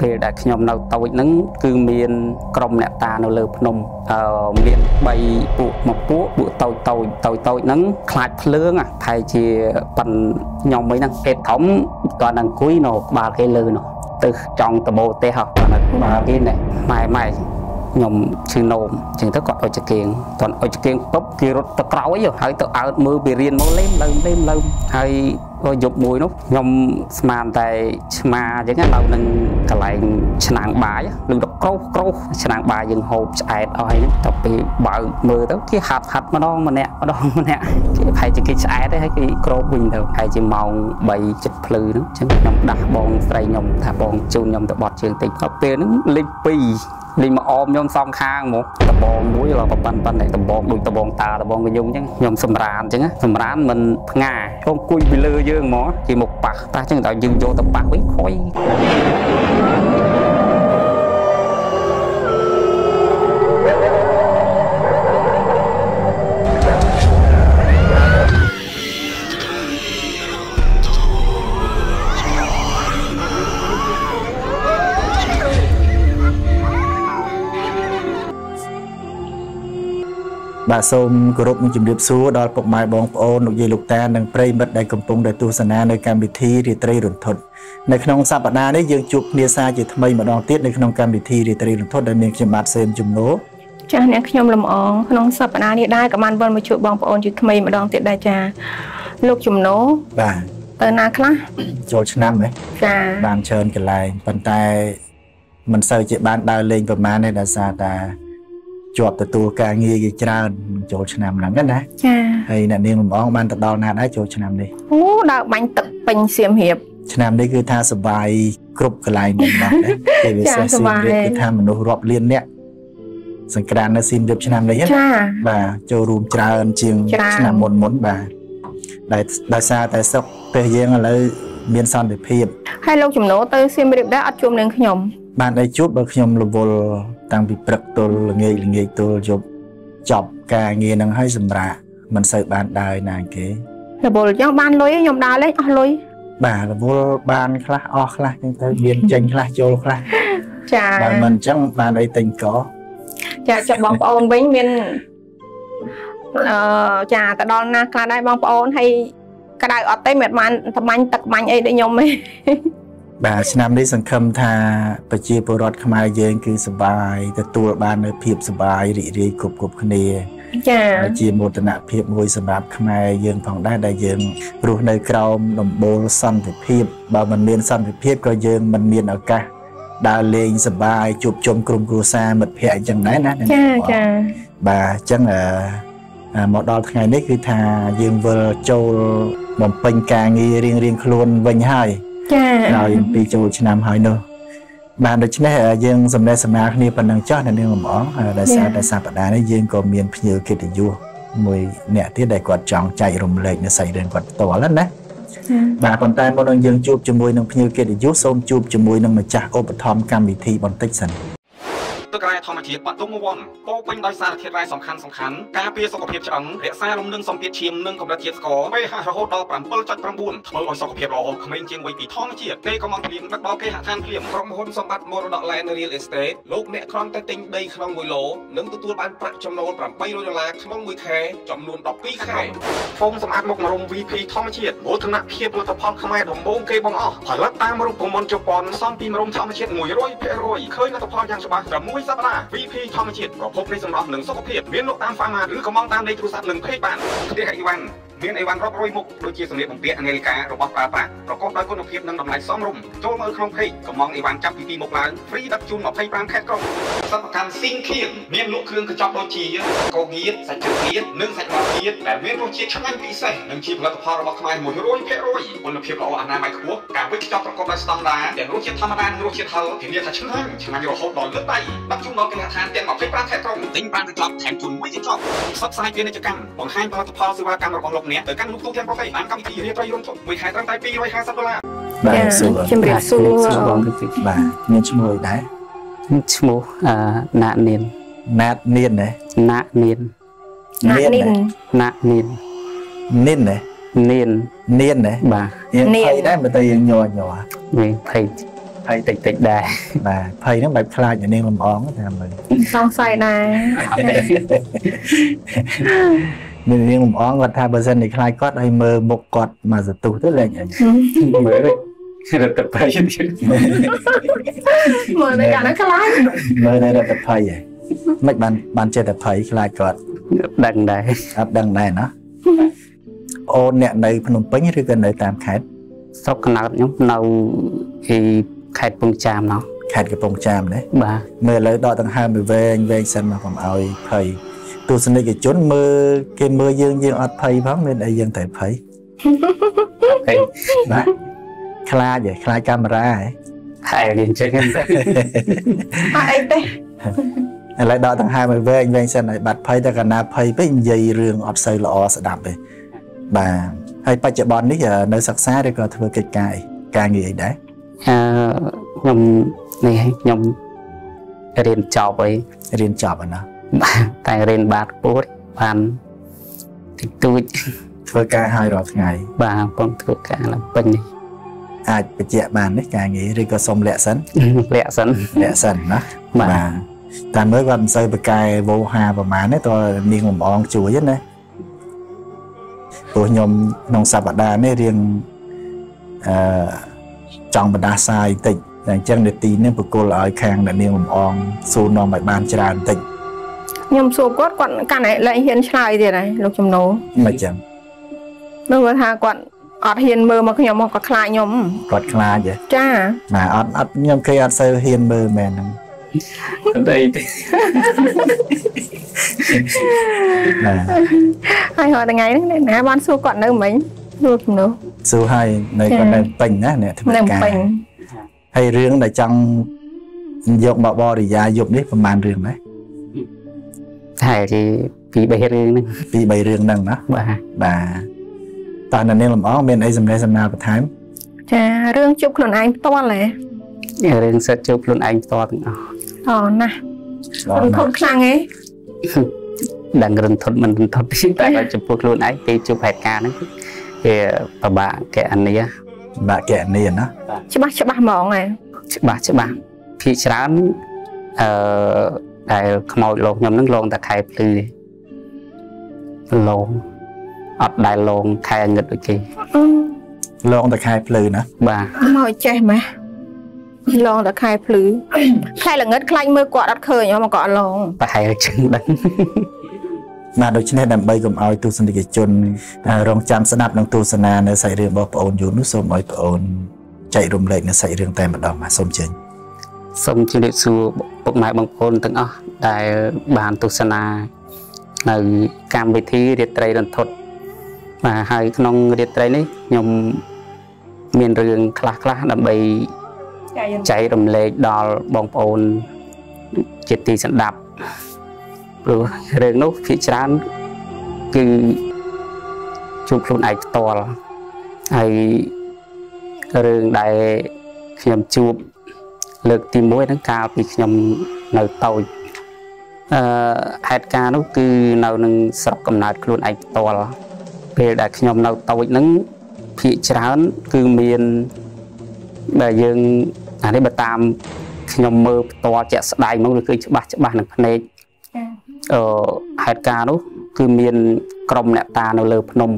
ពេលដែលខ្ញុំនៅតូចហ្នឹងគឺមានក្រុមអ្នកតានៅលើភ្នំអឺមាន3ពួកមកពួកពួកតូចតូចតូចតូចហ្នឹងខ្លាចភ្លើងថែជាប៉ិនខ្ញុំអីហ្នឹងគេធំគាត់នឹងអង្គុយនៅក្បាលគេលើនោះទៅចង់តបោទេហ៎គាត់នៅក្បាលគេនេះម៉ែម៉ែខ្ញុំឈឺនោមអញ្ចឹងទៅគាត់អុចចកៀងតន់អុចចកៀងពុបគេរត់ទៅក្រោយហើយទៅអើតមើលពីរៀនមកលេងលើលេងលើហើយ យប់មួយនោះខ្ញុំស្មានតែឆ្មាអញ្ចឹងនៅនឹងកន្លែងឆ្នាំងបាយនឹងទៅក្រូសក្រូសឆ្នាំងបាយយើងហូបឆ្អែតអស់ហើយទៅពេលបើកមើលទៅគេហាត់ហាត់ម្ដងម្នាក់ម្ដងម្នាក់គេប្រហែលជាគេឆ្អែតទេហើយគេក្រូសវិញទៅប្រហែលជាម៉ោង3ចិត្តភ្លឺហ្នឹងអញ្ចឹងខ្ញុំដាស់បងស្រីខ្ញុំថាបងជូនខ្ញុំទៅបត់ជើងតិចដល់ពេលហ្នឹងលេខ2លេងមកអមខ្ញុំសំខាងមកដបងមួយឡើក៏ប៉ាន់ប៉ាន់តែដបងដូចដបងតាដបងកញ្ញុងអញ្ចឹងខ្ញុំសម្រានអញ្ចឹងសម្រានមិនផ្ងាខ្ញុំអង្គុយពីលើយើងហ្មងជាមុខប៉ះប៉ះអញ្ចឹងដល់យើងយកទៅប៉ះវិញខុយ បាទសូមគោរពនិងជម្រាបសួរដល់ពុកម៉ែបងប្អូនលោកយាយលោកតានិងប្រិយមិត្តដែលកំពុងតែទស្សនានៅកម្មវិធីរាត្រីរន្ធត់នៅក្នុងសប្តាហ៍នេះយើងជួបគ្នាសារជាថ្មីម្ដងទៀតនៅក្នុងកម្មវិធីរាត្រីរន្ធត់ដែលមានខ្ញុំបាទសេមជំនោចាស់អ្នកខ្ញុំលំអងក្នុងសប្តាហ៍នេះដែរក៏បានវិលមកជួបបងប្អូនជាថ្មីម្ដងទៀតដែរចាលោកជំនោបាទទៅណាខ្លះចូលឆ្នាំហ៎ចាបានច្រើនកន្លែងប៉ុន្តែមិនសូវជាបានដើរលេងប្រហែលទេដោយសារតែ ជាប់ទទួលការងារគេច្រើនចូលឆ្នាំហ្នឹងណាចាហើយអ្នកនាងលំអងបានទៅដល់ណាដែរចូលឆ្នាំនេះអូដើរបាញ់ទឹកពេញសៀមរាបឆ្នាំនេះគឺថាសបាយគ្រប់កន្លែងបំផុតដែរគេវាសេះសៀមរាបគឺថាមនុស្សរាប់លានអ្នកសង្ក្រាននៅសៀមរាបឆ្នាំនេះណាបាទចូលរួមច្រើនជាងឆ្នាំមុនមុនបាទដែលដោយសារតែសុខពេលយើងឥឡូវមានសន្តិភាពហើយលោកចំណូលទៅសៀមរាបដែរអត់ជួបនឹងខ្ញុំបានតែជួបបើខ្ញុំរវល់ តាំងពីព្រឹកទល់ល្ងាចល្ងាចទល់យប់ចប់ការងារនឹងឲ្យសម្រាប់មិនសូវបានដើរណាគេរវល់ចឹងបានលុយខ្ញុំដើរលេងអស់លុយបាទរវល់បានខ្លះអស់ខ្លះចឹងទៅមានចេញខ្លះចូលខ្លះចាបើមិនអញ្ចឹងបានអីទិញកចាចុះបងប្អូនវិញមានអឺចាទៅដល់ណាខ្លះដែរបងប្អូនហើយក្តៅអត់ទេមិនបានត្មាញ់ទឹកមាញ់អីដូចខ្ញុំទេ បាទឆ្នាំនេះសង្ឃឹមថាប្រជាពលរដ្ឋខ្មែរយើងគឺសប្បាយទទួលបាននូវភាពសប្បាយរីករាយគ្រប់គ្រប់គ្នាចា៎ជាមោទនភាពមួយសម្រាប់ខ្មែរយើងផងដែរដែលយើងរស់នៅក្រោមដំបូលសន្តិភាពបើមិនមានសន្តិភាពក៏យើងមិនមានឱកាសដើរលេងសប្បាយជួបជុំក្រុមគ្រួសារមិត្តភ័ក្តិអញ្ចឹងដែរណាចាចាបាទអញ្ចឹងមកដល់ថ្ងៃនេះគឺថាយើងវិលចូលបំពេញការងាររៀងរៀងខ្លួនវិញហើយ ចាក្រោយពីចូលឆ្នាំហើយនោះបានដូច្នេះយើងសម្ដែងសម្ដាគ្នាប៉ុណ្ណឹងចោះនៅនាងលំអងដែលសារតែសប្តាហ៍នេះយើងក៏មានភ្ញៀវកិត្តិយសមួយអ្នកទៀតដែលគាត់ចង់ចែករំលែកនៅសាច់រឿងគាត់ផ្ទាល់ណាបាទប៉ុន្តែមុននឹងយើងជួបជាមួយនឹងភ្ញៀវកិត្តិយសសូមជួបជាមួយនឹងម្ចាស់ឧបត្ថម្ភកម្មវិធីបន្តិចសិនទឹ ករ៉ែធម្មជាតិបាត់ទុំវ័នពោពេញដោយសារធាតុរ៉ែសំខាន់សំខាន់ការពារសុខភាពឆ្អឹងរក្សាលំនឹងសម្ពាធឈាមនិងកម្រិតជាតិស្ករ pH រហូតដល់7.9ធ្វើឲ្យសុខភាពល្អក្មេងជាងវ័យពីធម្មជាតិទេក៏មកព្រៀងដឹកដល់គេហដ្ឋានព្រៀងក្រុមហ៊ុនសម្បត្តិមរតក Land Real Estate លោកអ្នកគ្រាន់តែទិញដីក្នុង1ឡូនិងទទួលបានប្រាក់ចំណូល800ដុល្លារក្នុងមួយខែចំនួន12ខែហ្វូមសម្អាតមុខមរុំ VP ធម្មជាតិមោទនភាពផលិតផលខ្មែរដំបូងគេបងអស់ផលិតតាមរូបមន្តជប៉ុនសំពីមរុំធម្មជាតិ100%ឃើញលទ្ធផលយ៉ាងច្បាស់6សប្តាហ៍ VP ធម្មជាតិប្រភពនៃសម្រស់និងសុខភាពមានលក់តាមហ្វាម៉ាឬក៏មកតាមលេខទូរស័ព្ទនិង page បានផ្ទះអីវ៉ាន់ មានអីវ៉ាន់រាប់រយមុខដូចជាសម្លៀកបំពាក់នាឡិការបស់ប្រើប្រាស់ប្រកបដោយគុណភាពនិងតម្លៃសមរម្យចូលមើលក្នុង page កំងអីវ៉ាន់ចាប់ពី2មុខឡើង free ដឹកជូន25ខែក្រុងសិប្បកម្មស៊ីងខៀនមានលក់គ្រឿងកញ្ចប់ដូចជាកោងៀតសាច់ជ្រូកងៀតនិងសាច់មាន់ងៀតដែលមានរសជាតិឆ្ងាញ់ពិសេសនិងជាផលិតផលរបស់ខ្មែរ100%គុណភាពល្អអនាម័យខ្ពស់ការវេចខ្ចប់ប្រកបដោយស្តង់ដារទាំងរសជាតិធម្មតានិងរសជាតិហឹរធានាថាឆ្ងាញ់ឆ្ងាញ់រហូតដល់លើកដៃដឹកជូនដល់គេហដ្ឋានទាំង25ខែក្រុងទិញបានទៅចប់ថែមជូនមួយទៀតចប់ផ្សព្វផ្សាយពាណិជ្ជកម្មបង្ហាញផលិតផលសេវាកម្មរបស់លោកអ្នកទៅកាន់លោកទូទាំងប្រទេសបានកម្មវិធីរៀបរយរំទុកមួយខែត្រឹមតែ250ដុល្លារបាទសួរជំរាបសួរបងបាទមានឈ្មោះអីដែរឈ្មោះអឺណាតនានណាតនានណាណាតនានណាតនានណាតនាននានណានាននានណាបាទយើងភ័យដែរបើទៅយើងញ័រញ័រវិញភ័យភ័យតិចតិចដែរបាទភ័យហ្នឹងបែបខ្លាចអ្នកនាងលំអងតាមមើលសង្ស័យដែរ អ្នកនាងលំអងគាត់ថាបើសិនជាខ្លាចគាត់ឲ្យមើលមុខគាត់មកសន្ទុះទៅលែងអីមើលរត់ទៅភ័យទៀតមើលតែយ៉ាងណាខ្លាចមើលនៅរដ្ឋភ័យហ៎មិនបានបានចេះតែភ័យខ្លាចគាត់ដឹងដែរអត់ដឹងដែរណាអូនអ្នកនៅភ្នំពេញឬក៏នៅតាមខេត្តស្រុកកណើតខ្ញុំនៅទីខេត្តពងចាមណោះខេត្តកំពង់ចាមណាបាទមើលឥឡូវដកដង្ហើមទៅវែងវែងសិនមកកុំឲ្យភ័យ ទស្សនិកជនមើលគេមើលយើងយើងអត់ភ័យផងមានអីយើងតែភ័យហើយបាទខ្លាចហ៎ខ្លាចកាមេរ៉ាហ៎ហើយរៀនចឹងអត់អីទេឥឡូវដកដង្ហើមឲ្យវែងវែងសិនឲ្យបាត់ភ័យតែកាលណាភ័យពេកនិយាយរឿងអត់សូវល្អស្ដាប់ទេបាទហើយបច្ចុប្បន្ននេះនៅសិក្សាឬក៏ធ្វើកិច្ចការអីការងារអីដែរអឺខ្ញុំនេះខ្ញុំរៀនចប់ហើយរៀនចប់អណាបាទ តែរៀនបាតពូតបានតិចតួចធ្វើការឲ្យរាល់ថ្ងៃបាទកំពុងធ្វើការឡើងពេញនេះអាចបញ្ជាក់បាននេះការងារឬក៏សុំលាក់សិនលាក់សិនលាក់សិនណាបាទតាមមើលគាត់មិនសូវបកកែវោហាប្រហែលទេតើនាងលំអងជួយទេណាព្រោះខ្ញុំក្នុងសប្តាហ៍នេះរៀងអឺចង់បដាសាយបន្តិចតែអញ្ចឹងនាទីនេះបកគលឲ្យខាងអ្នកនាងលំអងសួរនាំឲ្យបានច្រើនបន្តិច ខ្ញុំសួរគាត់គាត់កាន់តែលែងហ៊ានឆ្លើយទៀតហើយលោកចំណូលមិនចឹងនោះគាត់ថាគាត់អត់ហ៊ានមើលមកខ្ញុំមកគាត់ខ្លាចខ្ញុំគាត់ខ្លាចហ៎ចាណាអត់អត់ខ្ញុំគេអត់សូវហ៊ានមើលមែនហ្នឹងអីទេណាហើយរាល់ថ្ងៃហ្នឹងណាបានសួរគាត់នៅមិញលោកចំណូលសួរឲ្យនៅគាត់នៅពេញណាអ្នកធ្វើនៅការពេញហើយរឿងដែលចង់យកមកបរិយាយប់នេះប្រហែលរឿងដែរ តែជាពីរបីរឿងហ្នឹងពីរបីរឿងហ្នឹងណាបាទបាទតើនៅនាងលំអងមានអីសម្ដែងសម្ដាលបន្ថែមចារឿងជប់ខ្លួនឯងផ្ទាល់ហ៎រឿងសិតជួបខ្លួនឯងផ្ទាល់ទាំងអស់អូណាស់ល្អរំណាភើស់បខ្លាំងហ៎ដឹងរន្ធត់មិនរន្ធត់ទេតែដល់ចំពោះខ្លួនឯងពេលជួបហេតុការណ៍ហ្នឹងវាពិបាកកណនីបាក់កណនីណាច្បាស់ច្បាស់ហ្មងហ៎ច្បាស់ច្បាស់ភាគច្រើនអឺ ដែលខ្មោចលោកខ្ញុំហ្នឹងលងតែខែភ្លឺទេលងអត់ដែលលងខែងឹតដូចគេអឺលងតែខែភ្លឺណាបាទមកចេះម៉េះឡងតែខែភ្លឺខែល្ងិតខ្លាញ់មើលគាត់អត់ឃើញហ៎មកគាត់អត់ឡងប្រហែលចឹងដឹងបាទដូច្នេះដើម្បីកុំឲ្យទស្សនិកជនអារងចាំស្ដាប់និងទស្សនានៅសាច់រឿងរបស់បងអូនយូរនោះសូមឲ្យបងអូនចែករំលែកនៅសាច់រឿងតែម្ដងបាទសូមជើញ សូមជម្រាបសួរពុកម៉ែបងប្អូនទាំងអស់ដែលបានទស្សនានៅកម្មវិធីរាត្រីរន្ធត់បាទហើយក្នុងរាត្រីនេះខ្ញុំមានរឿងខ្លះខ្លះៗដើម្បីចាយចែករំលែកដល់បងប្អូនជាទីសន្តាប់ព្រោះរឿងនោះភាគច្រើនគឺជួបខ្លួនឯងផ្ទាល់ហើយរឿងដែលខ្ញុំជួប លើកទី1ហ្នឹងកាលពីខ្ញុំនៅតូចអឺហេតុការណ៍នោះគឺនៅនឹងស្រុកកំណើតខ្លួនឯងផ្ទាល់ពេលដែលខ្ញុំនៅតូចហ្នឹងភាគច្រើនគឺមានដែលយើងអានេះបើតាមខ្ញុំមើលផ្ទាល់ជាក់ស្ដែងមកគឺច្បាស់ច្បាស់នឹងភ្នែកអឺហេតុការណ៍នោះគឺមានក្រុមអ្នកតានៅលើភ្នំ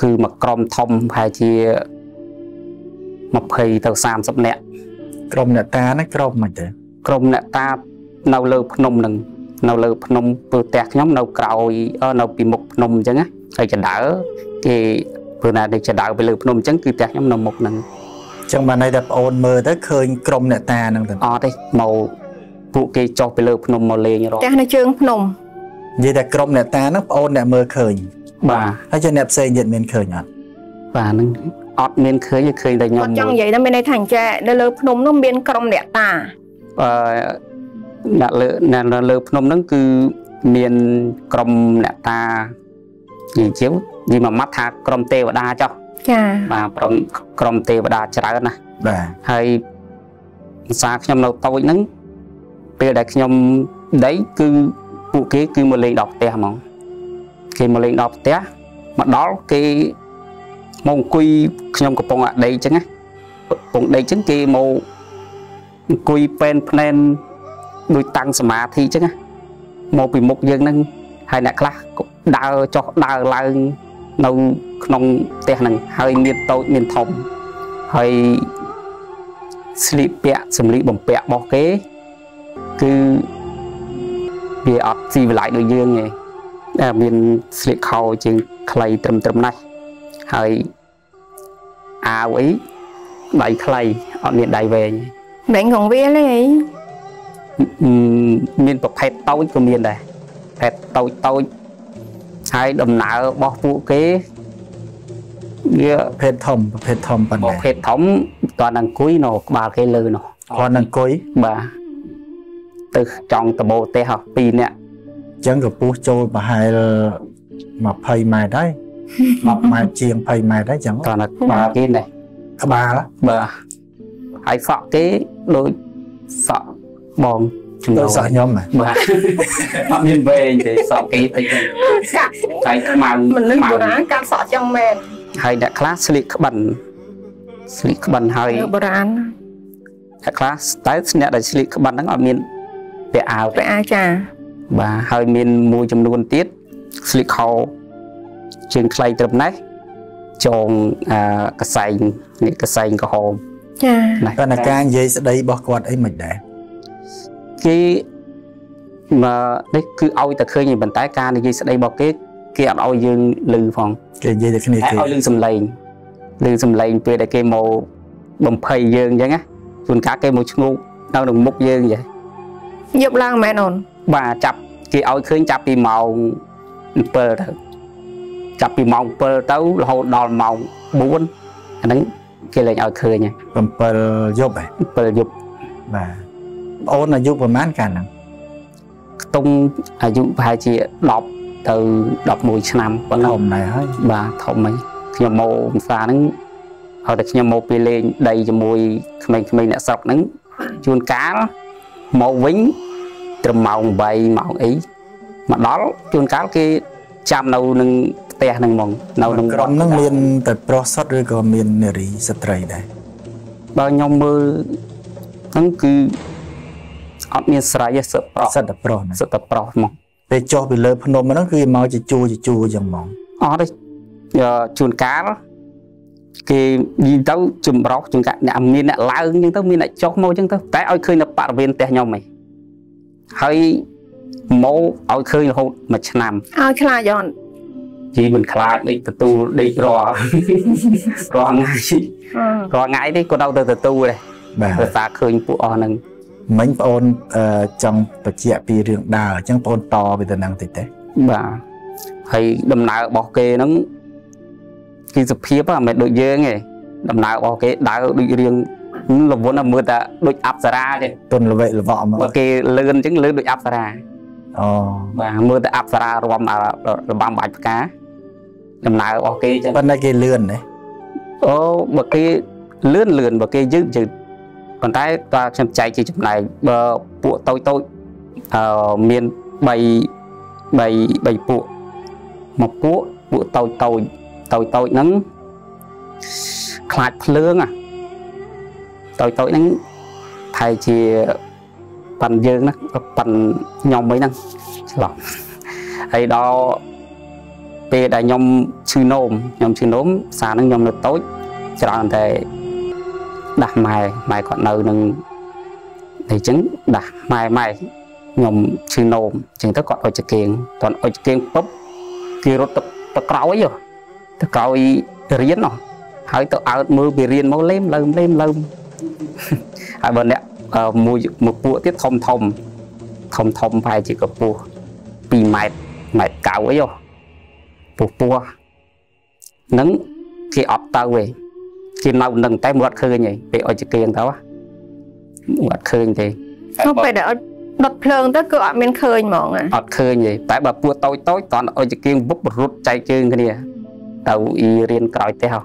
គឺមួយក្រុមធំប្រហែលជា20ទៅ30នាក់ ក្រុមអ្នកតាហ្នឹងក្រុមមិនទៅក្រុមអ្នកតានៅលើភ្នំនឹងនៅលើភ្នំព្រោះផ្ទះខ្ញុំនៅក្រោយអឺនៅពីមុខភ្នំអញ្ចឹងណាហើយចដៅគេព្រោះណាទៅចដៅទៅលើភ្នំអញ្ចឹងគឺផ្ទះខ្ញុំនៅមុខហ្នឹងអញ្ចឹងបានន័យថាបងអូនមើលទៅឃើញក្រុមអ្នកតាហ្នឹងទៅអត់ទេមកពួកគេចុះទៅលើភ្នំមកលេងរផ្កទះនៅជើងភ្នំនិយាយថាក្រុមអ្នកតាហ្នឹងបងអូនអ្នកមើលឃើញបាទហើយចុះអ្នកផ្សេងទៀតមានឃើញអត់បាទហ្នឹង អត់មានឃើញទេឃើញតែខ្ញុំគាត់ចង់និយាយថាមានន័យថាអញ្ចេះនៅលើភ្នំនោះមានក្រុមអ្នកតាអឺអ្នកលើអ្នកនៅលើភ្នំហ្នឹងគឺមានក្រុមអ្នកតានិយាយជានិយាយមួយម៉ាត់ថាក្រុមទេវតាចុះចាបាទក្រុមក្រុមទេវតាច្រើនណាស់បាទហើយភាសាខ្ញុំនៅតូចហ្នឹងពេលដែលខ្ញុំដីគឺពួកគេគឺមកលេងដល់ផ្ទះហ្មងគេមកលេងដល់ផ្ទះមកដល់គេ មកអង្គុយខ្ញុំកំពុងអាដីអញ្ចឹងណាពងដេកអញ្ចឹងគេមកអង្គុយពេនភ្នែនដូចតាំងសមាធិអញ្ចឹងណាមកពីមុខយើងហ្នឹងហើយអ្នកខ្លះក៏ដើរចុះដើរឡើងនៅក្នុងផ្ទះហ្នឹងហើយមានតូចមានធំហើយស្លៀកពាក់សម្លៀកបំពាក់របស់គេគឺវាអត់ស៊ីវិល័យដូចយើងទេតែមានស្លៀកខោជាងខ្លីត្រឹមត្រឹមណាស់ ហើយអាវអីដៃខ្លីអត់មានដៃវែងទេបែងកងវាលទេអីអឺមានប្រភេទតូចក៏មានដែរប្រភេទតូចតូចហើយដំណើររបស់ពួកគេវាប្រភេទធំប្រភេទធំប៉ុណ្ប្រណេះភេទធំតើនឹងអង្គុយនៅក្បាលគេលើនោះគាត់នឹងអង្គុយបាទទៅចង់តបោទេហ៎ពីរនាក់អញ្ចឹងកម្ពស់ចូលប្រហែល20ម៉ែត្រហើយ 10ម៉ែត្រជាង20ម៉ែត្រហើយអញ្ចឹងតើនៅក្បាលគេនេះក្បាលបាទហើយសក់គេដូចសក់បងជំទៅនួសសក់ខ្ញុំហ៎បាទអត់មានវែងទេសក់គេតិចកាត់តែខ្មៅមនុស្សខ្មៅបុរាណកាត់សក់ចឹងមែនហើយអ្នកខ្លះស្លៀកក្បិនស្លៀកក្បិនហើយមនុស្សបុរាណអ្នកខ្លះតែអ្នកដែលស្លៀកក្បិនហ្នឹងអត់មានពាក់អាវទេព្រះអាចារ្យបាទហើយមានមួយចំនួនទៀតស្លៀកខោ ជើងខ្លីត្រឹមនេះចងអឺកសែងនេះកសែងក្រហមចាណាស់តើនការនិយាយស្ដីរបស់គាត់អីមិនដែរគេមកនេះគឺឲ្យតែឃើញឯងប៉ុន្តែការនិយាយស្ដីរបស់គេគេអត់ឲ្យយើងឮផងគេនិយាយតែគ្នាតែគេឲ្យឮសំឡេងឮសំឡេងពេលដែលគេមកបំភ័យយើងអញ្ចឹងណាជួនកាលគេមកឈ្ងោកនៅក្នុងមុខយើងអញ្ចឹងយប់ឡើងមែនអូនបាទចាប់គេឲ្យឃើញចាប់ពីម៉ោង7ទៅ ចាប់ពីម៉ោង7ទៅរហូតដល់ម៉ោង4អាហ្នឹងគេលែងឲ្យឃើញហើយ7យប់ហ៎7យប់បាទប្អូនអាយុប្រហែលកាលហ្នឹងខ្ទង់អាយុប្រហែលជា10ទៅ11ឆ្នាំប៉ុណ្ណឹធងំដែរហើយបាទធំហ្នឹងខ្ញុំមកភាសាហ្នឹងឲ្យតែខ្ញុំមកពីលេងដីជាមួយក្មេងៗអ្នកស្រុកហ្នឹងជួនកាលមកវិញត្រឹមម៉ោង8ម៉ោងអីមកដល់ជួនកាលគេចាំនៅនឹង ផ្ទះហ្នឹងហ្មងនៅក្នុងក្រុមហ្នឹងមានតែប្រុសសុទ្ធឬក៏មាននារីស្ត្រីដែរបើខ្ញុំមើលហ្នឹងគឺអត់មានស្រីទេសឹកប្រុសសិតតែប្រុសណាសឹកតែប្រុសហ្មងពេលចុះពីលើភ្នំហ្នឹងគឺមកជាជួរជាជួរអញ្ចឹងហ្មងអត់ទេអឺជួនកាលគេនិយាយទៅចម្រោះជួនកាលអ្នកមានអ្នកឡើងអញ្ចឹងទៅមានអ្នកចុះមកអញ្ចឹងទៅតែឲ្យឃើញនៅបរិវេណផ្ទះខ្ញុំហីហើយមកឲ្យឃើញរហូតមួយឆ្នាំឲ្យខ្លាចអូន ជីមិនខ្លាចដេកទទួលដេករាល់រាល់ថ្ងៃអឺរាល់ថ្ងៃនេះក៏នៅទៅទទួលដែរបាទដោយសារឃើញពួកអស់ហ្នឹងមិញប្អូនអឺចង់បញ្ជាក់ពីរឿងដើរអញ្ចឹងប្អូនតពីទៅហ្នឹងតិចទេបាទហើយដំណើររបស់គេហ្នឹងគឺសភាពហ្នឹងមិនមែនដូចយើងទេដំណើររបស់គេដើរដូចរៀងរវល់ណាស់មើលតែដូចអប្សរាទេទុនល្វេល្វក់មកបើគេលឿនអញ្ចឹងលឿនដូចអប្សរាអូបាទមើលតែអប្សរារំអារបាំបាច់ផ្កា ដំណើររបស់គេអញ្ចឹងប៉ុន្តែគេលឿនទេអូបើគេលឿនលឿនបើគេយឺតយឺតប៉ុន្តែតើខ្ញុំចែកជាចំណែកបើពួកតូចតូចអឺមាន3 3 3ពួកមកពួកពួកតូចតូចតូចតូចហ្នឹងខ្លាចភ្លើងอ่ะតូចតូចហ្នឹងថៃជាប៉ាន់យើងណាប៉ាន់ខ្ញុំអីហ្នឹងឆ្លោះហើយដល់ ពេលដែលខ្ញុំឈឺនោមខ្ញុំឈឺនោមសារហ្នឹងខ្ញុំនៅតូចច្រើនតែដាស់ម៉ែម៉ែគាត់នៅនឹងអីចឹងដាស់ម៉ែម៉ែខ្ញុំឈឺនោមចឹងទៅគាត់អុចចកៀងតន់អុចចកៀងពុបគេរត់ទៅទៅក្រោយហ៎ទៅក្រោយរៀនហ៎ហើយទៅអើតមើលពីរៀនមកលេមលើមលេមលើមហើយបើអ្នកអឺមួយមួយពួកទៀតធំធំធំធំប្រហែលជាកម្ពស់2ម៉ែត្រម៉ែត្រ9អីហ៎ ពោះពោះហ្នឹងគេអត់ទៅទេគេនៅនឹងតែមើលអត់ឃើញទេពេលអុចចកៀងទៅហ៎មើលអត់ឃើញទេនោះពេលដែលអត់ដុតភ្លើងទៅគឺអត់មានឃើញហ្មងណាអត់ឃើញទេតែបើពួកតូចតូចតន់អុចចកៀងពុបរត់ចែកជើងគ្នាទៅអ៊ីរៀនក្រោយទេហ៎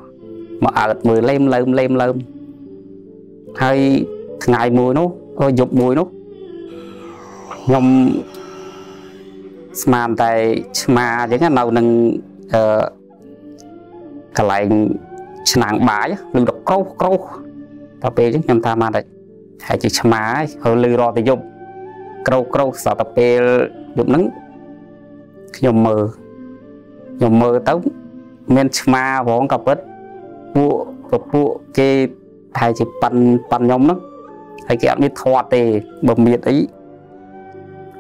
មកអើតមើលលេមលើមលេមលើមហើយថ្ងៃមួយនោះអូយប់មួយនោះខ្ញុំ ស្មានតែឆ្មាអញ្ចឹងណានៅនឹងអឺកន្លែងឆ្នាំងបាយឬដល់ក្រូសក្រូសដល់ពេលអញ្ចឹងខ្ញុំថាមកតែហើយជាឆ្មាហើយលឺរាល់តែយប់ក្រោកក្រោកសតទៅពេលយប់ហ្នឹងខ្ញុំមើលខ្ញុំមើលទៅមានឆ្មាហ្មងក៏ពិតពួកពពួកគេតែជាប៉ាន់ប៉ាន់ខ្ញុំហ្នឹងហើយគេអត់មានធាត់ទេបើមានអី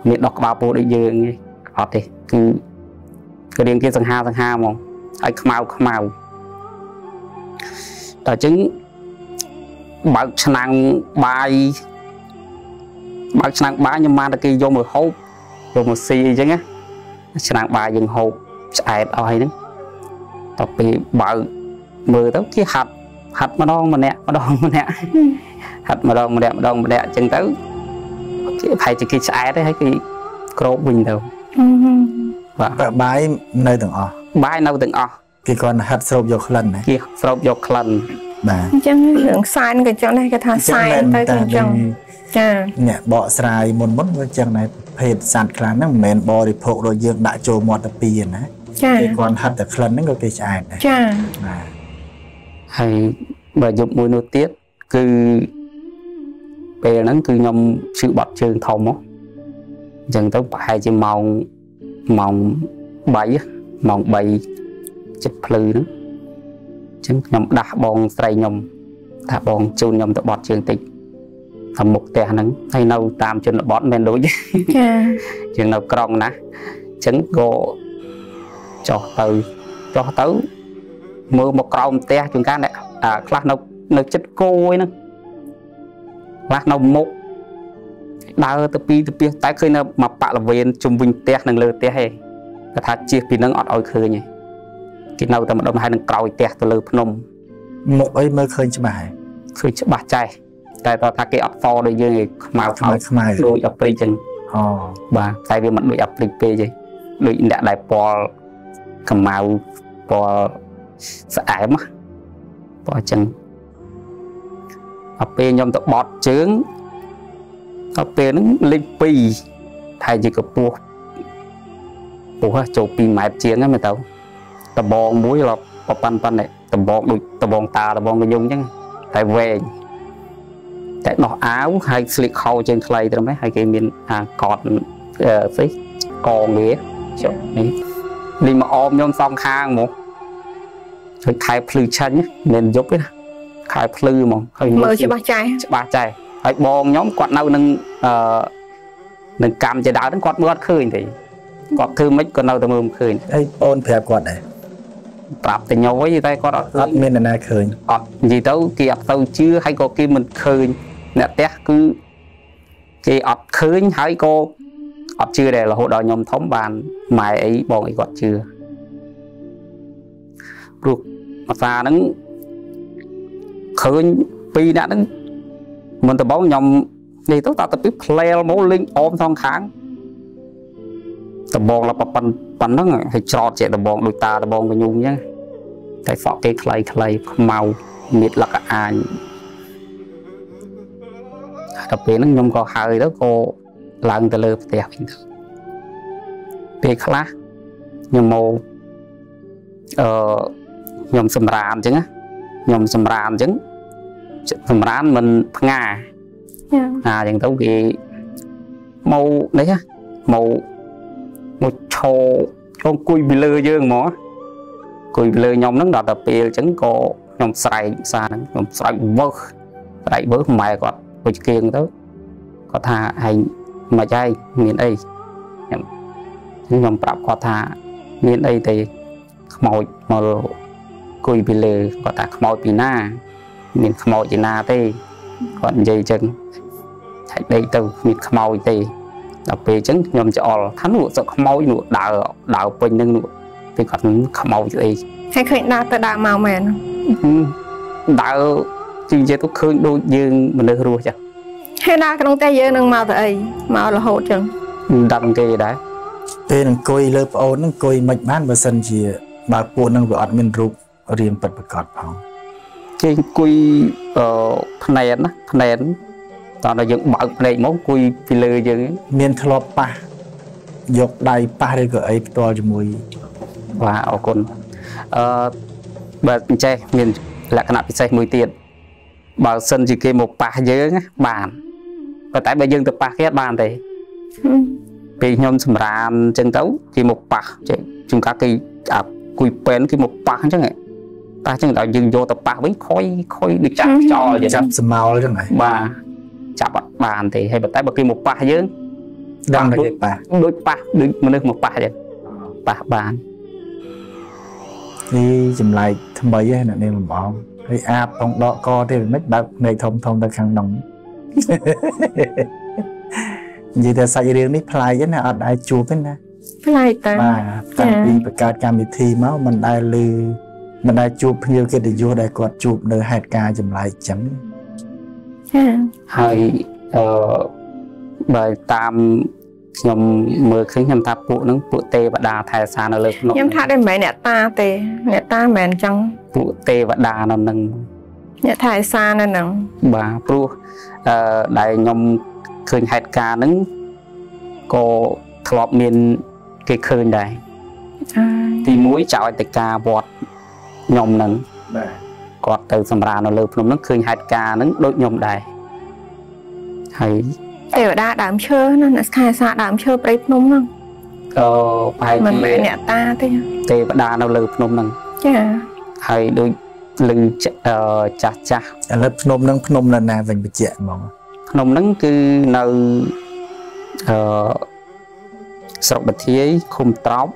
មានដោះក្បាលពោដូចយើងទេ អត់ទេគឺគឺរៀងគេសង្ហាសង្ហាហ្មងហើយខ្មៅខ្មៅតើអញ្ចឹងបើកឆ្នាំងបាយបើកឆ្នាំងបាយខ្ញុំបានតែគេយកមកហូបយកមកស៊ីអញ្ចឹងណាឆ្នាំងបាយយើងហូបឆ្អែតអស់ហើយហ្នឹងតទៅពេលបើកមើលទៅគេហាត់ហាត់ម្ដងម្នាក់ម្ដងម្នាក់ហាត់ម្ដងម្នាក់ម្ដងម្នាក់អញ្ចឹងទៅគេប្រហែលជាគេឆ្អែតទេហើយគេក្របវិញទៅ បាទបែបបាយនៅទាំងអស់បាយនៅទាំងអស់គេគ្រាន់តែហាត់ស្រូបយកក្លិនណាគេស្រូបយកក្លិនបាទអញ្ចឹងរឿងសែនក៏អញ្ចឹងដែរគេថាសែនទៅគឺអញ្ចឹងចាអ្នកបកស្រាយមុនមុនវាអញ្ចឹងដែរភេទសត្វខ្លះហ្នឹងមិនមែនបរិភោគដូចយើងដាក់ចូលមាត់ទៅពីណាចាគេគ្រាន់ហាត់តែក្លិនហ្នឹងក៏គេឆ្អែតដែរចាបាទហើយបើយប់មួយនោះទៀតគឺពេលហ្នឹងគឺខ្ញុំឈឺបាត់ជើងធំមក អញ្ចឹងទៅប្រហែលជាម៉ោងម៉ោង3ម៉ោង3ចិត្តភ្លឺហ្នឹងអញ្ចឹងខ្ញុំដាស់បងស្រីខ្ញុំថាបងជូនខ្ញុំទៅបាត់ជើងតិចទៅមុខផ្ទះហ្នឹងហើយនៅតាមជនបទមិនមែនដូចទេចាជាងនៅក្រុងណាអញ្ចឹងក៏ចុះទៅចុះទៅមើលមកក្រោមផ្ទះជួនកាលអ្នកអាខ្លះនៅនៅចិត្តគោឯហ្នឹងខ្លះនៅមុខ ដើរទៅពីទៅពីតែឃើញនៅមកបាក់លវេនជុំវិញផ្ទះនិងលើផ្ទះឯងគាត់ថាជិះពីនឹងអត់ឲ្យឃើញឯងគេនៅតែម្ដុំហើយនឹងក្រោយផ្ទះទៅលើភ្នំមុខអីមើលឃើញច្បាស់ហើយឃើញច្បាស់ចេះតែតើថាគេអត់សដូចយើងឯងខ្មៅខ្មៅខ្មៅដូចអាព្រិចចឹងអូបាទតែវាមិនដូចអាព្រិចពេកទេដូចអ្នកដែលពណ៌កម្មៅពណ៌ស្អែមណាពណ៌អញ្ចឹងដល់ពេលខ្ញុំទៅបត់ជើង ដល់ពេលហ្នឹងលេខ2ថៃជាកម្ពស់ពោះហ่ะចូល2ម៉ែត្រជាងហ្នឹងមើលទៅដបងមួយរកប៉ាន់ប៉ាន់នេះដបងដូចដបងតាដបងកញ្ញុងអញ្ចឹងតែវែងតែដោះអាវហើយស្លៀកខោជើងខ្លីត្រឹមហ្នឹងហើយគេមានអាកតអឺស្អីកងវាចុះនេះលីមកអមខ្ញុំសងខាងហ្មងជួយខែភ្លឺឆាញ់ណាមិនមែនយប់ទេណាខែភ្លឺហ្មងហើយមើលច្បាស់ចាស់ច្បាស់ចែ ហើយបងខ្ញុំគាត់នៅនឹងអឺនឹងកម្មជាដើមហ្នឹងគាត់មើលអត់ឃើញទេគាត់ធ្វើម៉េចក៏នៅតែមើលមិនឃើញអីអូនប្រាប់គាត់ដែរប្រាប់តែញយតែគាត់អត់ឃើអញត់មាននរណាឃើញអត់និយាយទៅគេអត់ទៅជឿហើយក៏គេមិនឃើញអ្នកផ្ទះគឺគេអត់ឃើញហើយក៏អត់ជឿដែររហូតដល់ខ្ញុំធំបានម៉ែអីបងអីគាត់ជឿព្រោះភាសាហ្នឹងឃើញពីរអ្នកហ្នឹង មិនដំបងខ្ញុំនេះទៅតើទៅពីផ្លែលមកលេងអមសងខាងដំបងលប៉ុណ្ប៉ុណ្ណឹងហើយច្រត់ជាដំបងដូចតាដំបងកញ្ញុងអញ្ចឹងតែសក់គេខ្លីខ្លីខ្មៅមានលក្ខអាញដល់ពេលហ្នឹងខ្ញុំក៏ហើយទៅក៏ឡើងទៅលើផ្ទះវិញទៅពេលខ្លះខ្ញុំមកអឺខ្ញុំសម្រានអញ្ចឹងណាខ្ញុំសម្រានអញ្ចឹង សម្រានមិនផ្ងាចាអាអញ្ចឹងទៅគេមកនេះណាមកមកឈរឈរអង្គុយពីលើយើងហ្មងអង្គុយលើខ្ញុំហ្នឹងដល់ទៅពេលអញ្ចឹងក៏ខ្ញុំស្រែកសារហ្នឹងខ្ញុំស្រែកវើស្រែកវើម៉ែគាត់ពុជគៀងទៅគាត់ថាឯងមិនអីមានអីខ្ញុំខ្ញុំប្រាប់គាត់ថាមានអីទេខ្មោចមកអង្គុយពីលើគាត់ថាខ្មោចពីណា មានខ្មោចពីណាទេគាត់និយាយអញ្ចឹងឆែកដេកទៅគ្មានខ្មោចទេដល់ពេលអញ្ចឹងខ្ញុំច្អល់ថានោះសឹកខ្មោចនោះដើរដើរពេញហ្នឹងនោះពេលគាត់ខ្មោចអីហើយឃើញដើរទៅដើរមកមែនដើរជានិយាយទៅឃើញដូចយើងមនុស្សរស់ចាស់ហើយដើរក្នុងផ្ទះយើងនឹងមកទៅអីមករហូតចឹងមិនដឹងគេដែរពេលអង្គុយលើប្អូនហ្នឹងអង្គុយមិនបានបើសិនជាបើពួកហ្នឹងវាអត់មានរូបរាងពិតប្រកបផង គេអង្គុយអឺភ្នែនណាភ្នែនតោះដល់យើងបើកភ្នែកមកអង្គុយពីលើយើងហ្នឹងមានធ្លាប់ប៉ះយកដៃប៉ះឬក៏អីផ្ទាល់ជាមួយបាទអរគុណអឺបើអញ្ចេះមានលក្ខណៈពិសេសមួយទៀតបើសិនជាគេមកប៉ះយើងណាបានប៉ុន្តែបើយើងទៅប៉ះគេអត់បានទេពេលខ្ញុំសម្រាមអញ្ចឹងទៅគេមកប៉ះចេះជួនកាលគេអាគួយពេនគេមកប៉ះអញ្ចឹងហ៎ប៉ះអ ញ្ចឹងដល់យើងយកទៅប៉ះវិញខុយខុយដូចចាប់ខ្យល់អញ្ចឹងចាប់សមោលចឹងហើយបាទចាប់អត់បានទេហើយប៉ុន្តែបើគេមកប៉ះយើងដឹងតែគេប៉ះដូចប៉ះដូចមនុស្សមកប៉ះអញ្ចឹងប៉ះបាននេះចម្លែកថ្មីហ្នឹងអ្នកនាងលំអងហើយអាបផងដកកទេមិនបើកភ្នែកធំធំទៅខាងក្នុងនិយាយតែសាច់រឿងនេះប្លែកណាអត់ដែរជួបទេណាប្លែកតាបាទតាំងពីបង្កើតកម្មវិធីមកមិនដែលលឺ មិនដែលជួបភ្ញៀវកិត្តិយសដែលគាត់ជួបនៅហេតុការណ៍ចម្លែកចឹងចាហើយអឺបើតាមខ្ញុំមើលឃើញខ្ញុំថាពួកហ្នឹងពួកទេវតាថែរក្សានៅលើភ្នំខ្ញុំថាដូចមិនមែនអ្នកតាទេអ្នកតាមិនមែនអញ្ចឹងពួកទេវតានៅនឹងអ្នកថែសានៅហ្នឹងបាទព្រោះអឺដែលខ្ញុំឃើញហេតុការណ៍ហ្នឹងក៏ធ្លាប់មានគេឃើញដែរអើទី1ចៅអធិការវត្ត ខ្ញុំហ្នឹងបាទគាត់ទៅសម្រាលនៅលើភ្នំហ្នឹងឃើញហេតុការណ៍ហ្នឹងដូចខ្ញុំដែរហើយទេវតាដើមឈើណាអ្នកថែសាដើមឈើព្រៃភ្នំហ្នឹងក៏ប្រហែលមិនមែជានអ្នកតាទេទេវតានៅលើភ្នំហ្នឹងចាហើយដូចលឺចអឺចាស់ចាស់ឥឡូវភ្នំនឹងភ្នំនៅណាវិញបញ្ជាក់ហ្មងភ្នំហ្នឹងគឺនៅអឺស្រុកបធាយឃុំត្រោប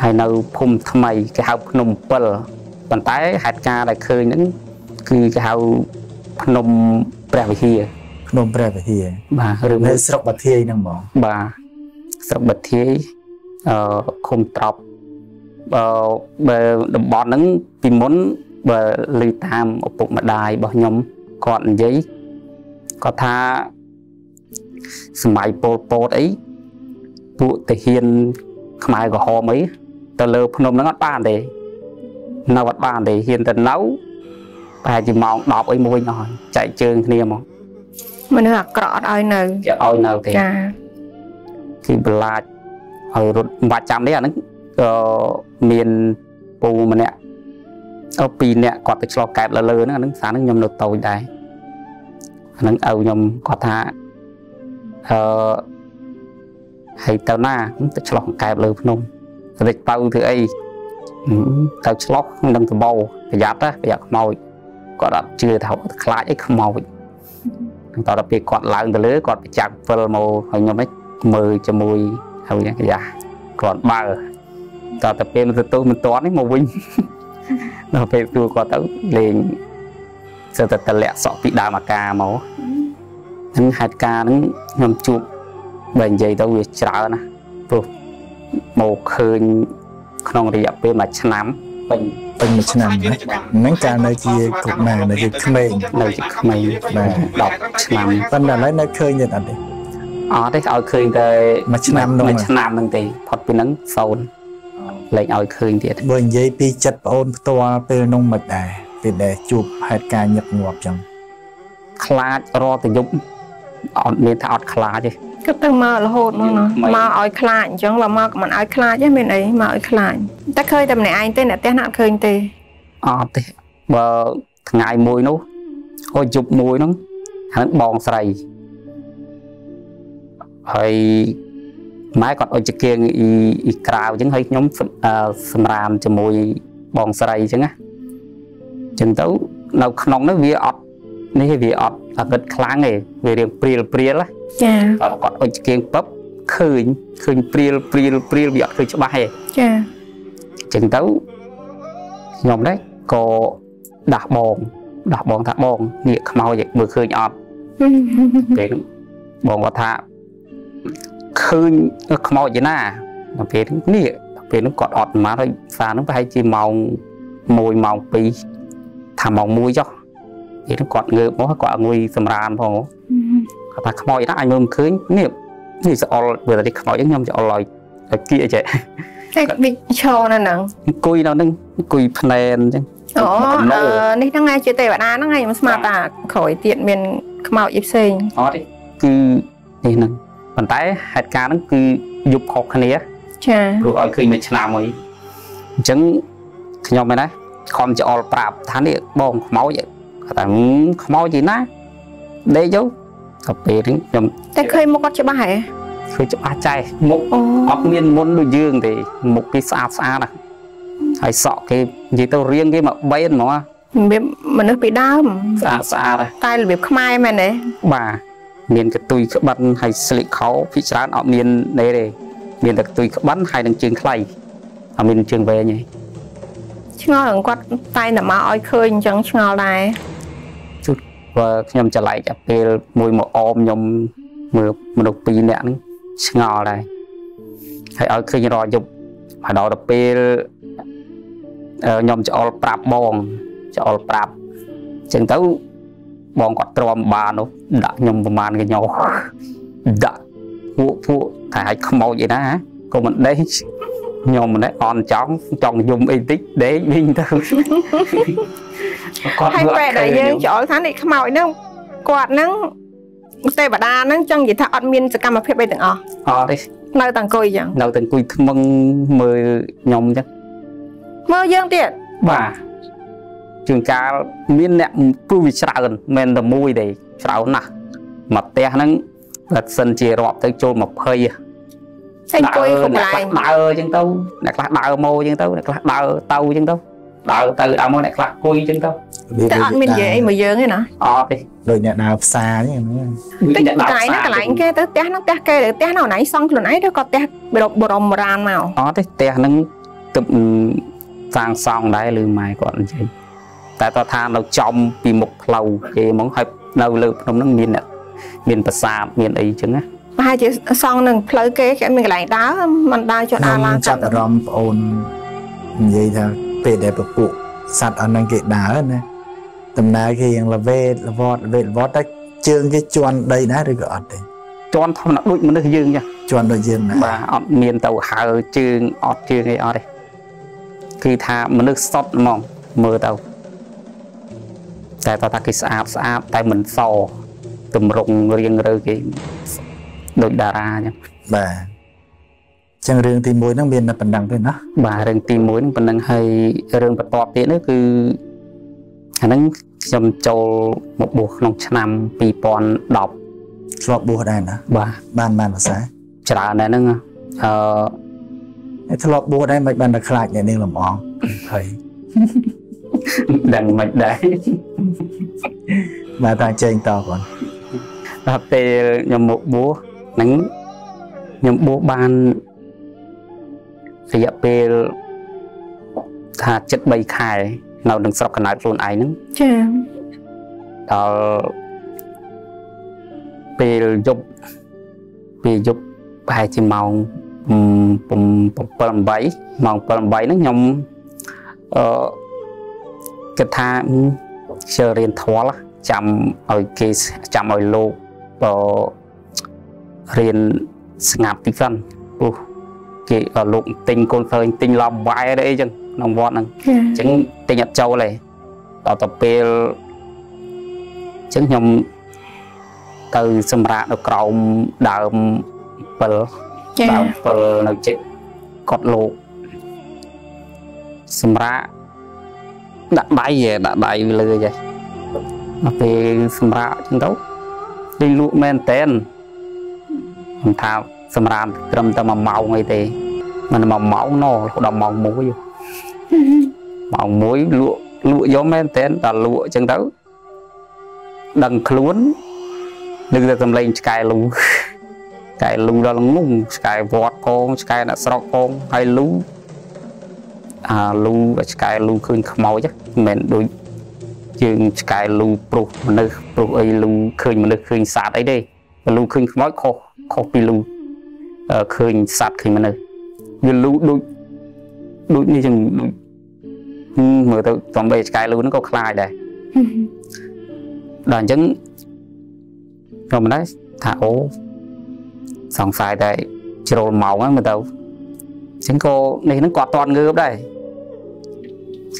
ហើយនៅភូមិថ្មីគេហៅភ្នំ7ប៉ុន្តែហេតុការណ៍ដែលឃើញហ្នឹងគឺគេហៅភ្នំព្រះវិហារភ្នំព្រះវិហារបាទឬនៅមួយស្រុកបាធាយហ្នឹងហ្មងបាទស្រុកបធាយអឺឃុំត្រោបអឺបើតំបន់ហ្នឹងពីមុនបើឮតាមឪពុកម្ដាយរបស់ខ្ញុំគាត់និយាយគាត់ថាសម័យពលពតអីពួកទាហានខ្មែរក្រហមអី ទៅលើភ្នំហ្នឹងអត់បានទេនៅអត់បានទេហ៊ានទៅនៅប្រហែលជាម៉ោង10អីមួយនោះហើយចែកជើងគ្នាមកមនុស្សអាក្រក់អត់ឲ្យនៅគេឲ្យនៅទេចាគឺបន្លាចឲ្យរត់មិនបាច់ចាំទេអាហ្នឹងក៏មានពូម្នាក់អឺពីរនាក់គាត់ទៅឆ្លោះកែបលើលើហ្នឹងអាហ្នឹងសារហ្នឹងខ្ញុំនៅតូចដែរអាហ្នឹងឪខ្ញុំគាត់ថាអឺហើយទៅណាទៅឆ្លោះកែបលើភ្នំ ទៅទៅធ្វើអីហឹមទៅឆ្លោះនឹងដបោប្រយ័ត្នណាប្រយ័ត្នខ្មោចគាត់អត់ជឿថាខ្លាចអីខ្មោចដល់ទៅពេលគាត់ឡើងទៅលើគាត់ប្រចាំងពិលមកឲ្យខ្ញុំឯងមើលជាមួយហើយយ៉ាងយ៉ាគ្រាន់បើតើតែពេលទៅទូមិនតាន់នេះមកវិញដល់ពេលទូគាត់ទៅលេងសើតែតលាក់សក់ពីដើមអាការមកហ្នឹងហេតុការណ៍ហ្នឹងខ្ញុំជួបបើនិយាយទៅវាច្រើនណាព្រោះ មកឃើញក្នុងរយៈពេលមួយឆ្នាំពេញពេញមួយឆ្នាំណាហ្នឹងកាលនៅជាកុមារនៅជាក្មេងនៅជាក្មេងបាទ10ឆ្នាំប៉ុន្តែឥឡូវនៅឃើញទៀតអត់ទេអត់ទេឲ្យឃើញតែមួយឆ្នាំនោះមួយឆ្នាំហ្នឹងទេផុតពីហ្នឹងសូន្យលែងឲ្យឃើញទៀតបើនិយាយពីចិត្តប្អូនផ្ទាល់ពេលនោះមិនដែរពេលដែលជួបហេតុការណ៍ញឹកញាប់ចឹងខ្លាចរាល់តែយប់អត់មានថាអត់ខ្លាចទេ គាត់ទៅមករហូតមកណាមិនមកឲ្យខ្លាចអញ្ចឹងបើមកមិនឲ្យខ្លាចទេមានអីមកឲ្យខ្លាចតែឃើញតែម្នាក់ឯងទេអ្នកផ្ទះណាអត់ឃើញទេអត់ទេបើថ្ងៃមួយនោះអូយប់មួយហ្នឹងហ្នឹងបងស្រីហើយម៉ែគាត់អុជជាងអ៊ីអ៊ីក្រៅអញ្ចឹងហើយខ្ញុំអឺសម្រាមជាមួយបងស្រីអញ្ចឹងណាអញ្ចឹងទៅនៅក្នុងនោះវាអត់ នេះវាអត់អាកិតខ្លាំងទេវារៀងព្រាលព្រាលណាចាគាត់គាត់អុជជាងពឹបឃើញឃើញព្រាលព្រាលព្រាលវាអត់ឃើញច្បាស់ទេចាចឹងទៅខ្ញុំដែរក៏ដាស់បងដាស់បងថាបងនេះខ្មោចឯងមើលឃើញអត់ពេលហ្នឹងបងគាត់ថាឃើញខ្មោចឯណាដល់ពេលហ្នឹងនេះដល់ពេលហ្នឹងគាត់អត់ប្រហែលហើយសារហ្នឹងប្រហែលជាម៉ោង1ម៉ោង2ថាម៉ោង1ចុះ ពេលហ្នឹងគាត់ងើបមកគាត់អង្គុយសម្រានផងគាត់ថាខ្មោចណាអញមើលមិនឃើញនេះនេះស្អល់វាតែខ្មោចហ្នឹងខ្ញុំច្អល់ឲ្យឲ្យគៀចេះតែវាឈរនៅហ្នឹងអង្គុយនៅហ្នឹងអង្គុយភ្នែនអញ្ចឹងអូកំណើអឺនេះហ្នឹងឯងជាទេវតាហ្នឹងឯងខ្ញុំស្មានថាក្រោយទៀតមានខ្មោចអីផ្សេងអត់ទេគឺនេះហ្នឹងប៉ុន្តែហេតុការណ៍ហ្នឹងគឺយប់ខុសគ្នាចាព្រោះឲ្យឃើញមួយឆ្នាំមួយអញ្ចឹងខ្ញុំឯណាខំច្អល់ប្រាប់ថានេះបងខ្មោចគា ត់ថាហឹមខ្មោចទីណាដេកយកដល់ពេលហ្នឹងខ្ញុំតែឃើញមុខគាត់ច្បាស់ហ៎ឃើញច្បាស់ចែមុខអូអត់មានមុនដូចយើងទេមុខគេស្អាតស្អាតណាស់ហើយសក់គេនិយាយទៅរៀងគេមកបេនហ្មងរបៀបមនុស្សពីដើមស្អាតស្អាតណាស់តែរបៀបខ្មែរមែនទេបាទមានកតុយក្បិនហើយស្លៀកខោភិកច្រើនអត់មាននេះទេមានតែកតុយក្បិនហើយនឹងជើងខ្លីអត់មានជើងវែងទេឆ្ងល់រឿងគាត់តែតែមកឲ្យឃើញអញ្ចឹងឆ្ងល់ដែរ បើខ្ញុំចលែកអាពេលមួយមកអមខ្ញុំមើលមនុស្សពីរនាក់ហ្នឹងឆ្ងល់ដែរហើយឲ្យឃើញរាល់យប់ហើយដល់ទៅពេលអឺខ្ញុំច្អល់ប្រាប់បងច្អល់ប្រាប់អញ្ចឹងទៅបងគាត់ទ្រាំបាននោះដាក់ខ្ញុំប្រហែលកញ្ញោដាក់ពួកពួកតែឲ្យខ្មោចអីណាក៏មិនដេក ខ្ញុំមិនដែរអន់ចង់ចង់យំអីតិចដេកវិញទៅគាត់ហើយមើលអពេលត់ឃើដែលញយើងខ្ញុំច្អល់ថានេះខ្មោចហ្នឹងគាត់ហ្នឹងទេវតាហ្នឹងចង់និយាយថាអត់មានសកម្មភាពអីទាំងអស់អត់ទេនៅតែអង្គុយអញ្ចឹងនៅតែអង្គុយថ្មឹងមើលខ្ញុំអញ្ចឹងមើលយើងទៀតបាទជួនកាលមានអ្នកព្រោះវាច្រើនមិនមែនតែមួយទេច្រើនណាស់មកផ្ទះហ្នឹងបើសិនជារាប់ទៅចូល20 តែអង្គុយគ្រប់កន្លែងអ្នកខ្លះដើរអញ្ចឹងទៅអ្នកខ្លះដើរមកអញ្ចឹងទៅអ្នកខ្លះដើរទៅអញ្ចឹងទៅដើរទៅដើរមកអ្នកខ្លះអង្គុយអញ្ចឹងទៅតែអត់មាននិយាយអីមួយយើងទេណាអត់ទេដូចអ្នកដើរផ្សារអញ្ចឹងណាតិចកន្លែងហ្នឹងកន្លែងគេទៅផ្ទះហ្នឹងផ្ទះគេទៅផ្ទះនោះណៃសង់ខ្លួនឯងទៅក៏ផ្ទះបរមបរមរានមកអត់ទេផ្ទះហ្នឹងទឹកសាងសង់ដែរឬម៉ែគាត់និយាយតែតើថានៅចំពីមុខផ្លូវគេហ្មងហើយនៅលើភ្នំហ្នឹងមានអ្នកមានប្រាសាទមានអីអញ្ចឹងណា ប្រហែលជាសង់នឹងផ្លូវគេគេអត់មានកន្លែងដើរមិនដើរចុះខ្ញុំដើរឡើងចាប់អារម្មណ៍ប្អូននិយាយថាពេលដែលពពួកសត្វអស់ហ្នឹងគេដើរណាដំណើរគេយ៉ាងល្វេតល្វត់ល្វេតល្វត់តែជើងគេជន់ដីណាឬក៏អត់ទេជន់ធម្មតាដូចមនុស្សយើងចឹងជន់ដូចយើងណាបាទអត់មានទៅហើជើងអត់ជើងអីអត់ទេគឺថាមនុស្សសុទ្ធហ្មងមើលទៅតែតើថាគេស្អាតស្អាតតែមិនសទម្រង់រៀងរើគេ ដូចតារាអញ្ចឹងបាទចឹងរឿងទី1ហ្នឹងមានតែប៉ុណ្ណឹងទេណាបាទរឿងទី1ហ្នឹងប៉ុណ្ណឹងហើយរឿងបន្ទាប់ទៀតនេះគឺអាហ្នឹងខ្ញុំចូលមកបួសក្នុងឆ្នាំ2010ធ្លាប់បួសដែរណាបាទបានបានភាសាច្រើនដែរហ្នឹងអឺហើយធ្លាប់បួសដែរមិនបានតែខ្លាចអ្នកនាងលំអងហើយដឹងមិនដែរបាទតាចេញតគាត់ដល់ពេលខ្ញុំមកបួសហ្នឹងខ្ញុំបួសបានរយៈពេលថា73ខែនៅក្នុងស្រុកកណ្ដាលខ្លួនឯងហ្នឹងចាដល់ពេលយប់ពេលយប់ប្រហែលជាម៉ោង7 8ម៉ោង7 8ហ្នឹងខ្ញុំអឺគិតថាជើរៀនធម៌ចាំឲ្យគេចាំឲ្យលោកអឺ រៀនស្ងាត់តិចសិនព្រោះគេឲ្យលោកទិញកូនឃើញទិញឡំវាយអីចឹងក្នុងវត្តហ្នឹងចាអញ្ចឹងទិញអត់ចូលទេដល់ទៅពេលអញ្ចឹងខ្ញុំទៅសម្រាប់នៅក្រោមដើមពិលចាដើមពិលនៅជិតកត់លោកសម្រាប់ដាក់ដៃឯងដាក់ដៃលើចេះដល់ពេលសម្រាប់អញ្ចឹងទៅលេងលក់មែនតែន ខ្ញុំថាសម្រាប់ត្រឹមតែ1ម៉ោងអីទេមិន1ម៉ោងណោះរហូតដល់ម៉ោង1ម៉ោង1លក់លក់យកមែនតែនដល់លក់អញ្ចឹងទៅដឹងខ្លួននឹងតែសំឡេងឆ្កែលូឆ្កែលូដល់ងងឆ្កែវត្តផងឆ្កែអ្នកស្រុកផងហើយលូអាលូឆ្កែលូឃើញខ្មោចហ្នឹងមិនមែនដូចជើងឆ្កែលូប្រុសមនុស្សប្រុសអីលូឃើញមនុស្សឃើញសត្វអីទេបើលូឃើញខ្មោចខុស ខុសពីលូអឺឃើញសត្វឃើញមនុស្សវាលូដូចដូចនេះចឹងដូចហឹមមើលទៅតំបីឆ្កែលូហ្នឹងក៏ខ្លាចដែរដល់អញ្ចឹងខ្ញុំមិនដែរថាអូសង្ស័យតែជ្រុលម៉ោងហ្នឹងមើលទៅអញ្ចឹងក៏នេះហ្នឹងក៏អត់តន់ងើបដែរ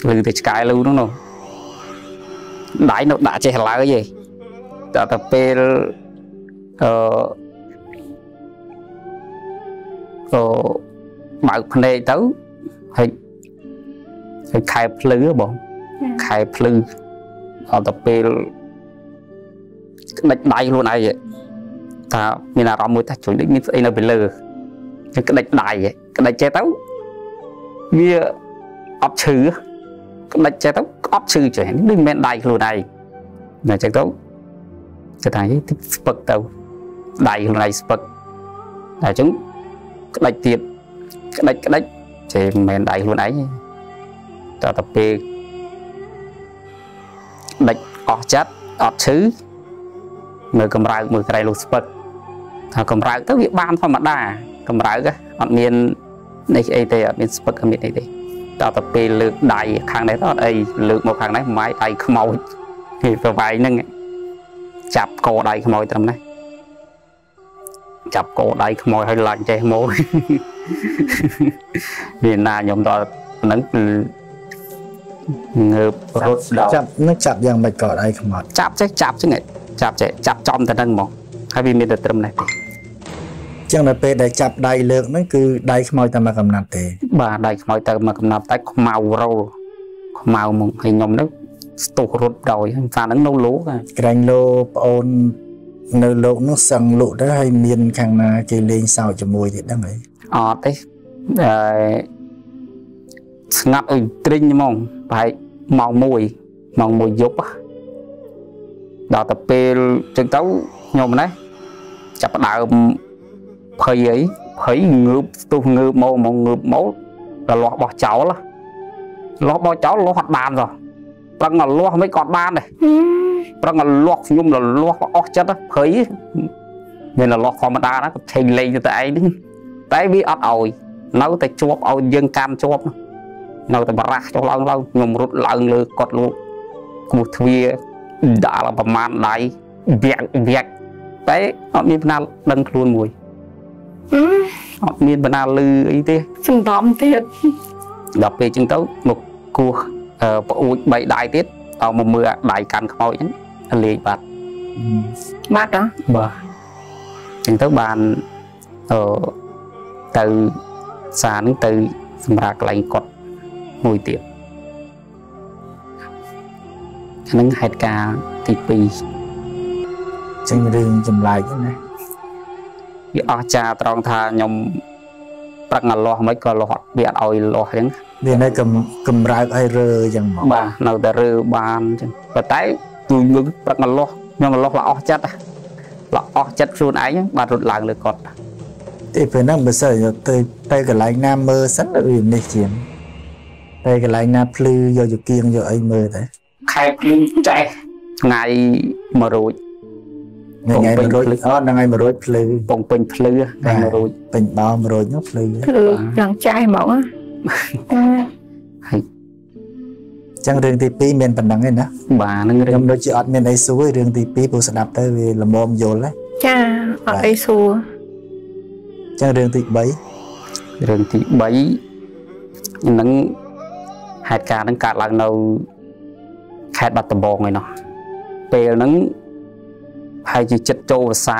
ឮតែឆ្កែលូហ្នឹងនោះដៃនៅដាក់ចេះឡើយឯងដល់ទៅពេលអឺ អឺបើកភ្នែកទៅហើយហើយខែភ្លឺហ៎បងខែភ្លឺអត់ទៅពេលក្តិចដៃខ្លួនឯងថាមានអារម្មណ៍មួយថាជួយដូចមានស្អីនៅពីលើគឺក្តិចដៃក្តិចចេះទៅវាអត់ឈឺក្តិចចេះទៅអត់ឈឺចេះនេះមិនមែនដៃខ្លួនឯងតែចឹងទៅគេថាតិចស្ពឹកទៅដៃខ្លួនឯងស្ពឹកតែចឹង ក្តិចទៀតក្តិចក្តិចចេះមិនមែនដៃខ្លួនឯងទេតទៅពេលដេចអស់ចិត្តអត់ឈឺនៅកម្រើកមួយក្រៃលោកស្ពឹកថាកម្រើកទៅវាបានធម្មតាកម្រើកអត់មាននេះអីទេអត់មានស្ពឹកអត់មានអីទេតទៅពេលលើកដៃខាងនេះទៅអត់អីលើកមកខាងនេះម៉ាយដៃខ្មោចគេប្រវាយហ្នឹងចាប់កដៃខ្មោចត្រឹមនេះ ចាប់កដៃខ្មោចឲ្យឡាញ់ចេះមកមានណាខ្ញុំដល់ហ្នឹងគឺងើបរត់ដល់ចាប់នឹងចាប់យ៉ាងម៉េចក៏ដៃខ្មត់ចាប់ចេះចាប់ចឹងឯងចាប់ចេះចាប់ចំទៅហ្នឹងហ្មងហើយវាមានតែត្រឹមនេះទេចឹងនៅពេលដែលចាប់ដៃលើកហ្នឹងគឺដៃខ្មោចតែមកកំណាត់ទេ បាទដៃខ្មោចទៅមកកំណាប់តែខ្មៅរោលខ្មៅមកហើយខ្ញុំហ្នឹងស្ទុះរត់ដោយសារហ្នឹងនៅលោកហ่ะក្រែងលោប្អូន នៅលោកនោះសឹងលក់ទៅហើយមានខាងណាគេលេងសើចជាមួយទៀតហ្នឹងហីអត់ទេអឺស្ងាត់អុយទ្រិញហ្មងប្រហែលម៉ោង1ម៉ោង1យប់ហ៎ដល់ទៅពេលចឹងទៅខ្ញុំណាចាប់ផ្ដើមភ័យអីភ័យងើបស្ទុះងើបមកមកងើបមករលាស់បោះចោលហ៎លាស់បោះចោលលាស់អត់បានសោះ ប្រឹងឲ្យលាស់មិនក៏អត់បានដែរប្រឹងឲ្យលាស់ខ្ញុំលលាស់អស់ចិត្តហ៎ភ័យមានលលាស់ធម្មតាណាក៏ឆេញលេងទៅតែឯងហ្នឹងតែវាអត់ឲ្យនៅតែជាប់ឲ្យយើងកាន់ជាប់នៅតែបរះចុះឡើងឡើងខ្ញុំរត់ឡើងលើកត់លោកគោះទ្វារដាក់ឡើងប្រមាណដៃវាក់វាក់តែអត់មានបណ្ណាដឹងខ្លួនមួយអត់មានបណ្ណាលឺអីទេសំដំទៀតដល់ពេលចឹងទៅមកគោះអឺ ប្អួច3ដៃទៀតឲ្យមកមើលដៃកាន់ខ្មោចហ្នឹងលេងបាត់បាត់ហ៎បាទអញ្ចឹងទៅបានអឺទៅសាហ្នឹងទៅសម្រាប់កន្លែងគាត់មួយទៀតហ្នឹងហេតុការណ៍ទី2ចឹងរឿងចម្លែកណាវាអស្ចារ្យត្រង់ថាខ្ញុំ ប្រឹងឲ្យលាស់មិនក៏លាស់វាអត់ឲ្យលាស់អញ្ចឹងវានៅកំកំរើកឲ្យរើចឹងមកបាទនៅតែរើបានអញ្ចឹងប៉ុន្តែទូយើងប្រឹងឲ្យលាស់ខ្ញុំឲ្យលាស់ល្អអស់ចិត្តល្អអស់ចិត្តខ្លួនឯងហ្នឹងបាទរត់ឡើងលើកត់ទេពេលហ្នឹងបើសិនយកទៅទៅកន្លែងណាមើលសិនទៅវានេះជាងទៅកន្លែងណាភ្លឺយកយកគៀងយកអីមើលតែខែភ្លឺចេះថ្ងៃ1រួច ថ្ងៃពេញ100ភ្លឺអត់ថ្ងៃ100ភ្លឺពងពេញភ្លឺថ្ងៃ1រួចពេញបោ100នោះភ្លឺគឺយ៉ាងចាស់ហ្មងណាតែហើយចឹងរឿងទី2មានប៉ុណ្ណឹងឯណាបាទនឹងរឹខ្ញុំងដូចជាអត់មានអីសួរទេរឿងទី2ព្រោះស្ដាប់ទៅវាល្មមយល់ហ៎ចាអត់អីសួរចឹងរឿងទីរឿងទី3ហ្នឹងហេតុការណ៍ហ្នឹងកើតឡើងនៅខេត្តបាត់ដំបងឯណោះពេលហ្នឹង ហើយជាចិត្តចូលភាសា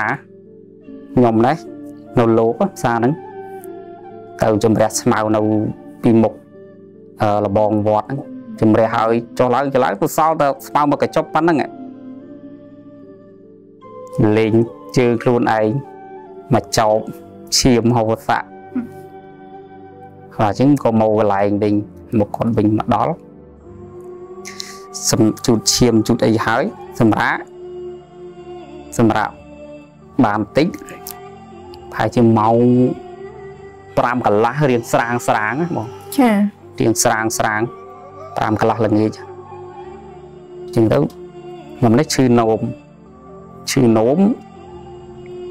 ខ្ញុំណានៅលោកភាសាហ្នឹងទៅជំរះស្មៅនៅពីមុខអឺលបងវត្តហ្នឹងជំរះហើយចុះឡើងចុះឡើងទៅសល់តែស្មៅមកកញ្ចប់ប៉ុណ្្នឹងឯងលេងជើងខ្លួនឯងមកចោបឈាមហោស័កហើយអញ្ចឹងក៏មកកន្លែងវិញមកគាត់វិញមកដល់សំជូតឈាមជូតអីហើយសម្រាប់ សម្រាប់បានតិចប្រហែលជាម៉ោង5កន្លះរៀងស្រាងស្រាងណាបងចារៀងស្រាងស្រាង5កន្លះល្ងាចអញ្ចឹងទៅខ្ញុំនេះឈឺនោមឈឺនោម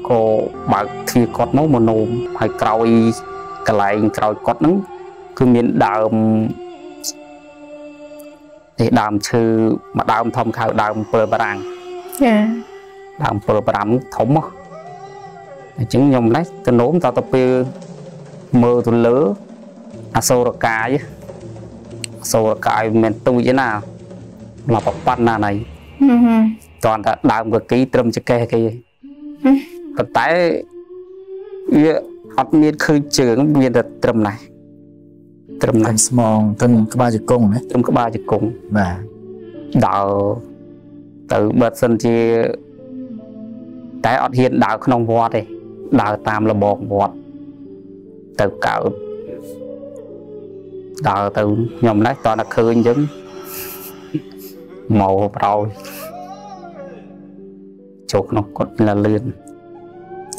ក៏បើកទ្វារគាត់មកមកនោមហើយក្រោយកន្លែងក្រោយគាត់ហ្នឹងគឺមានដើមនេះដើមឈើមួយដើមធំខៅដើមពើបារាំងចា ដើមពើបារាំងធំហ៎អញ្ចឹងខ្ញុំនេះទៅនោមតទៅពេលមើលទៅលើអសូរកាយអសូរកាយមិនមែនទូចទេណាមកប្រប៉ាន់ណាណៃហឹមហឹមតន់តែដើមកគីត្រឹមចកេះគេហឹមប៉ុន្តែវាអត់មានឃើញជើងមានតែត្រឹមនេះត្រឹមនេះខាងស្មងទៅក្បាលជង្គង់ណាត្រឹមក្បាលជង្គង់បាទដើរទៅបើសិនជា តែអត់ហ៊ានដើរក្នុងវត្តទេដើរតាមលបងវត្តទៅកើតដើរទៅខ្ញុំណេះតើតែឃើញអញ្ចឹងមកប្រោយចូលក្នុងកត់លលឿន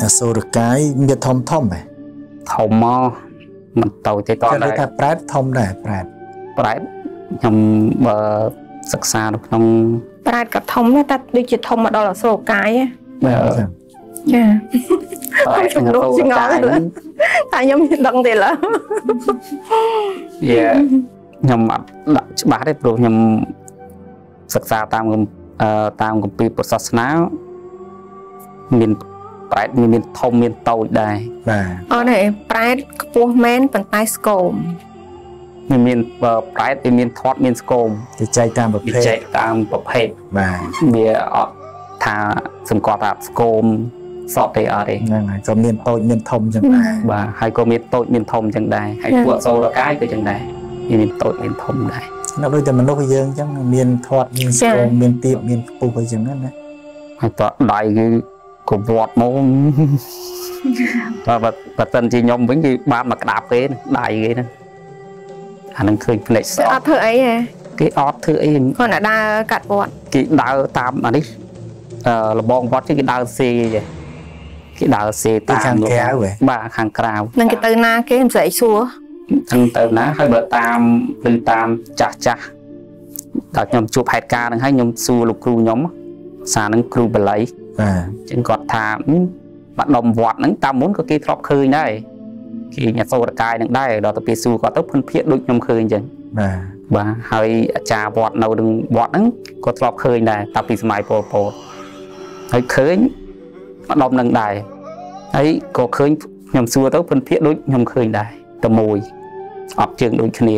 អសូរកាយមានធំធំហ៎ធំមកមិនទៅទេតគេតែហៅថាប្រែតធំដែរប្រែតប្រែតខ្ញុំបើសិក្សានៅក្នុងប្រែតក៏ធំដែរតែដូចជាធំមកដល់អសូរកាយបើ ចាប្រែតខ្ញុំរត់ឆ្ងល់តែខ្ញុំមិនដឹងទេឡើយវាខ្ញុំអត់ដាក់ច្បាស់ទេព្រោះខ្ញុំសិក្សាតាមគម្អឺតាមគម្ពីរពុទ្ធសាសនាមានប្រែតមានធំមានតូចដែរបាទអត់ទេប្រែតខ្ពស់មែនប៉ុន្តែស្គមមានមានបើប្រែតវាមានធាត់មានស្គមគេចែកតាមប្រវាភេទចែកតាមប្រភេទបាទវាអត់ ថាសម្គាល់ថាស្គមសក់ទេអត់ទេហ្នឹងហើយក៏មានតូចមានធំចឹងដែរបាទហើយក៏មានតូចមានធំចឹងដែរហើយពួកអសូរកាយក៏ចឹងដែរវាមានតូចមានធំដែរនៅដូចតែមនុស្សយើងចឹងមានធាត់មានស្គមមានទៀបមានខ្ពស់អីចឹងណាហើយតោះដៃគឺក៏វត្តមកបើបើបើសិនជាខ្ញុំវិញគឺបានមកក្តាប់គេណាដៃគេហ្នឹងអានឹងឃើញភ្នែកសតែអត់ធ្វើអីទេគេអត់ធ្វើអីគាត់តែដើរកាត់វត្តគេដើរតាមអានេះអឺ លបងវត្តគេដើរសេចេះគេដើរសេពីតាមខាងក្រៅហ៎បាទខាងក្រៅនឹងគេទៅណាគេមិនស្អីសួរហ្នឹងទៅណាហើយបើតាមឬតាមចាស់ចាស់ដល់ខ្ញុំជួបហេតុការណ៍ហ្នឹងហើយខ្ញុំសួរលោកគ្រូខ្ញុំសារហ្នឹងគ្រូបល័យបាទចឹងគាត់ថាហឹមបាត់ដុំវត្តហ្នឹងតាមមុនក៏គេធ្លាប់ឃើញដែរគេញ៉ាសូរកាយហ្នឹងដែរដល់ទៅពេលសួរគាត់ទៅភិនភាកដូចខ្ញុំឃើញចឹងបាទបាទហើយអាចារ្យវត្តនៅនឹងវត្តហ្នឹងក៏ធ្លាប់ឃើញដែរតាំងពីសម័យពលពត ហើយឃើញបាត់ដុំហ្នឹងដែរហើយក៏ឃើញខ្ញុំសួរទៅភិនភាកដូចខ្ញុំឃើញដែរតែមួយអត់ជើងដូចគ្នា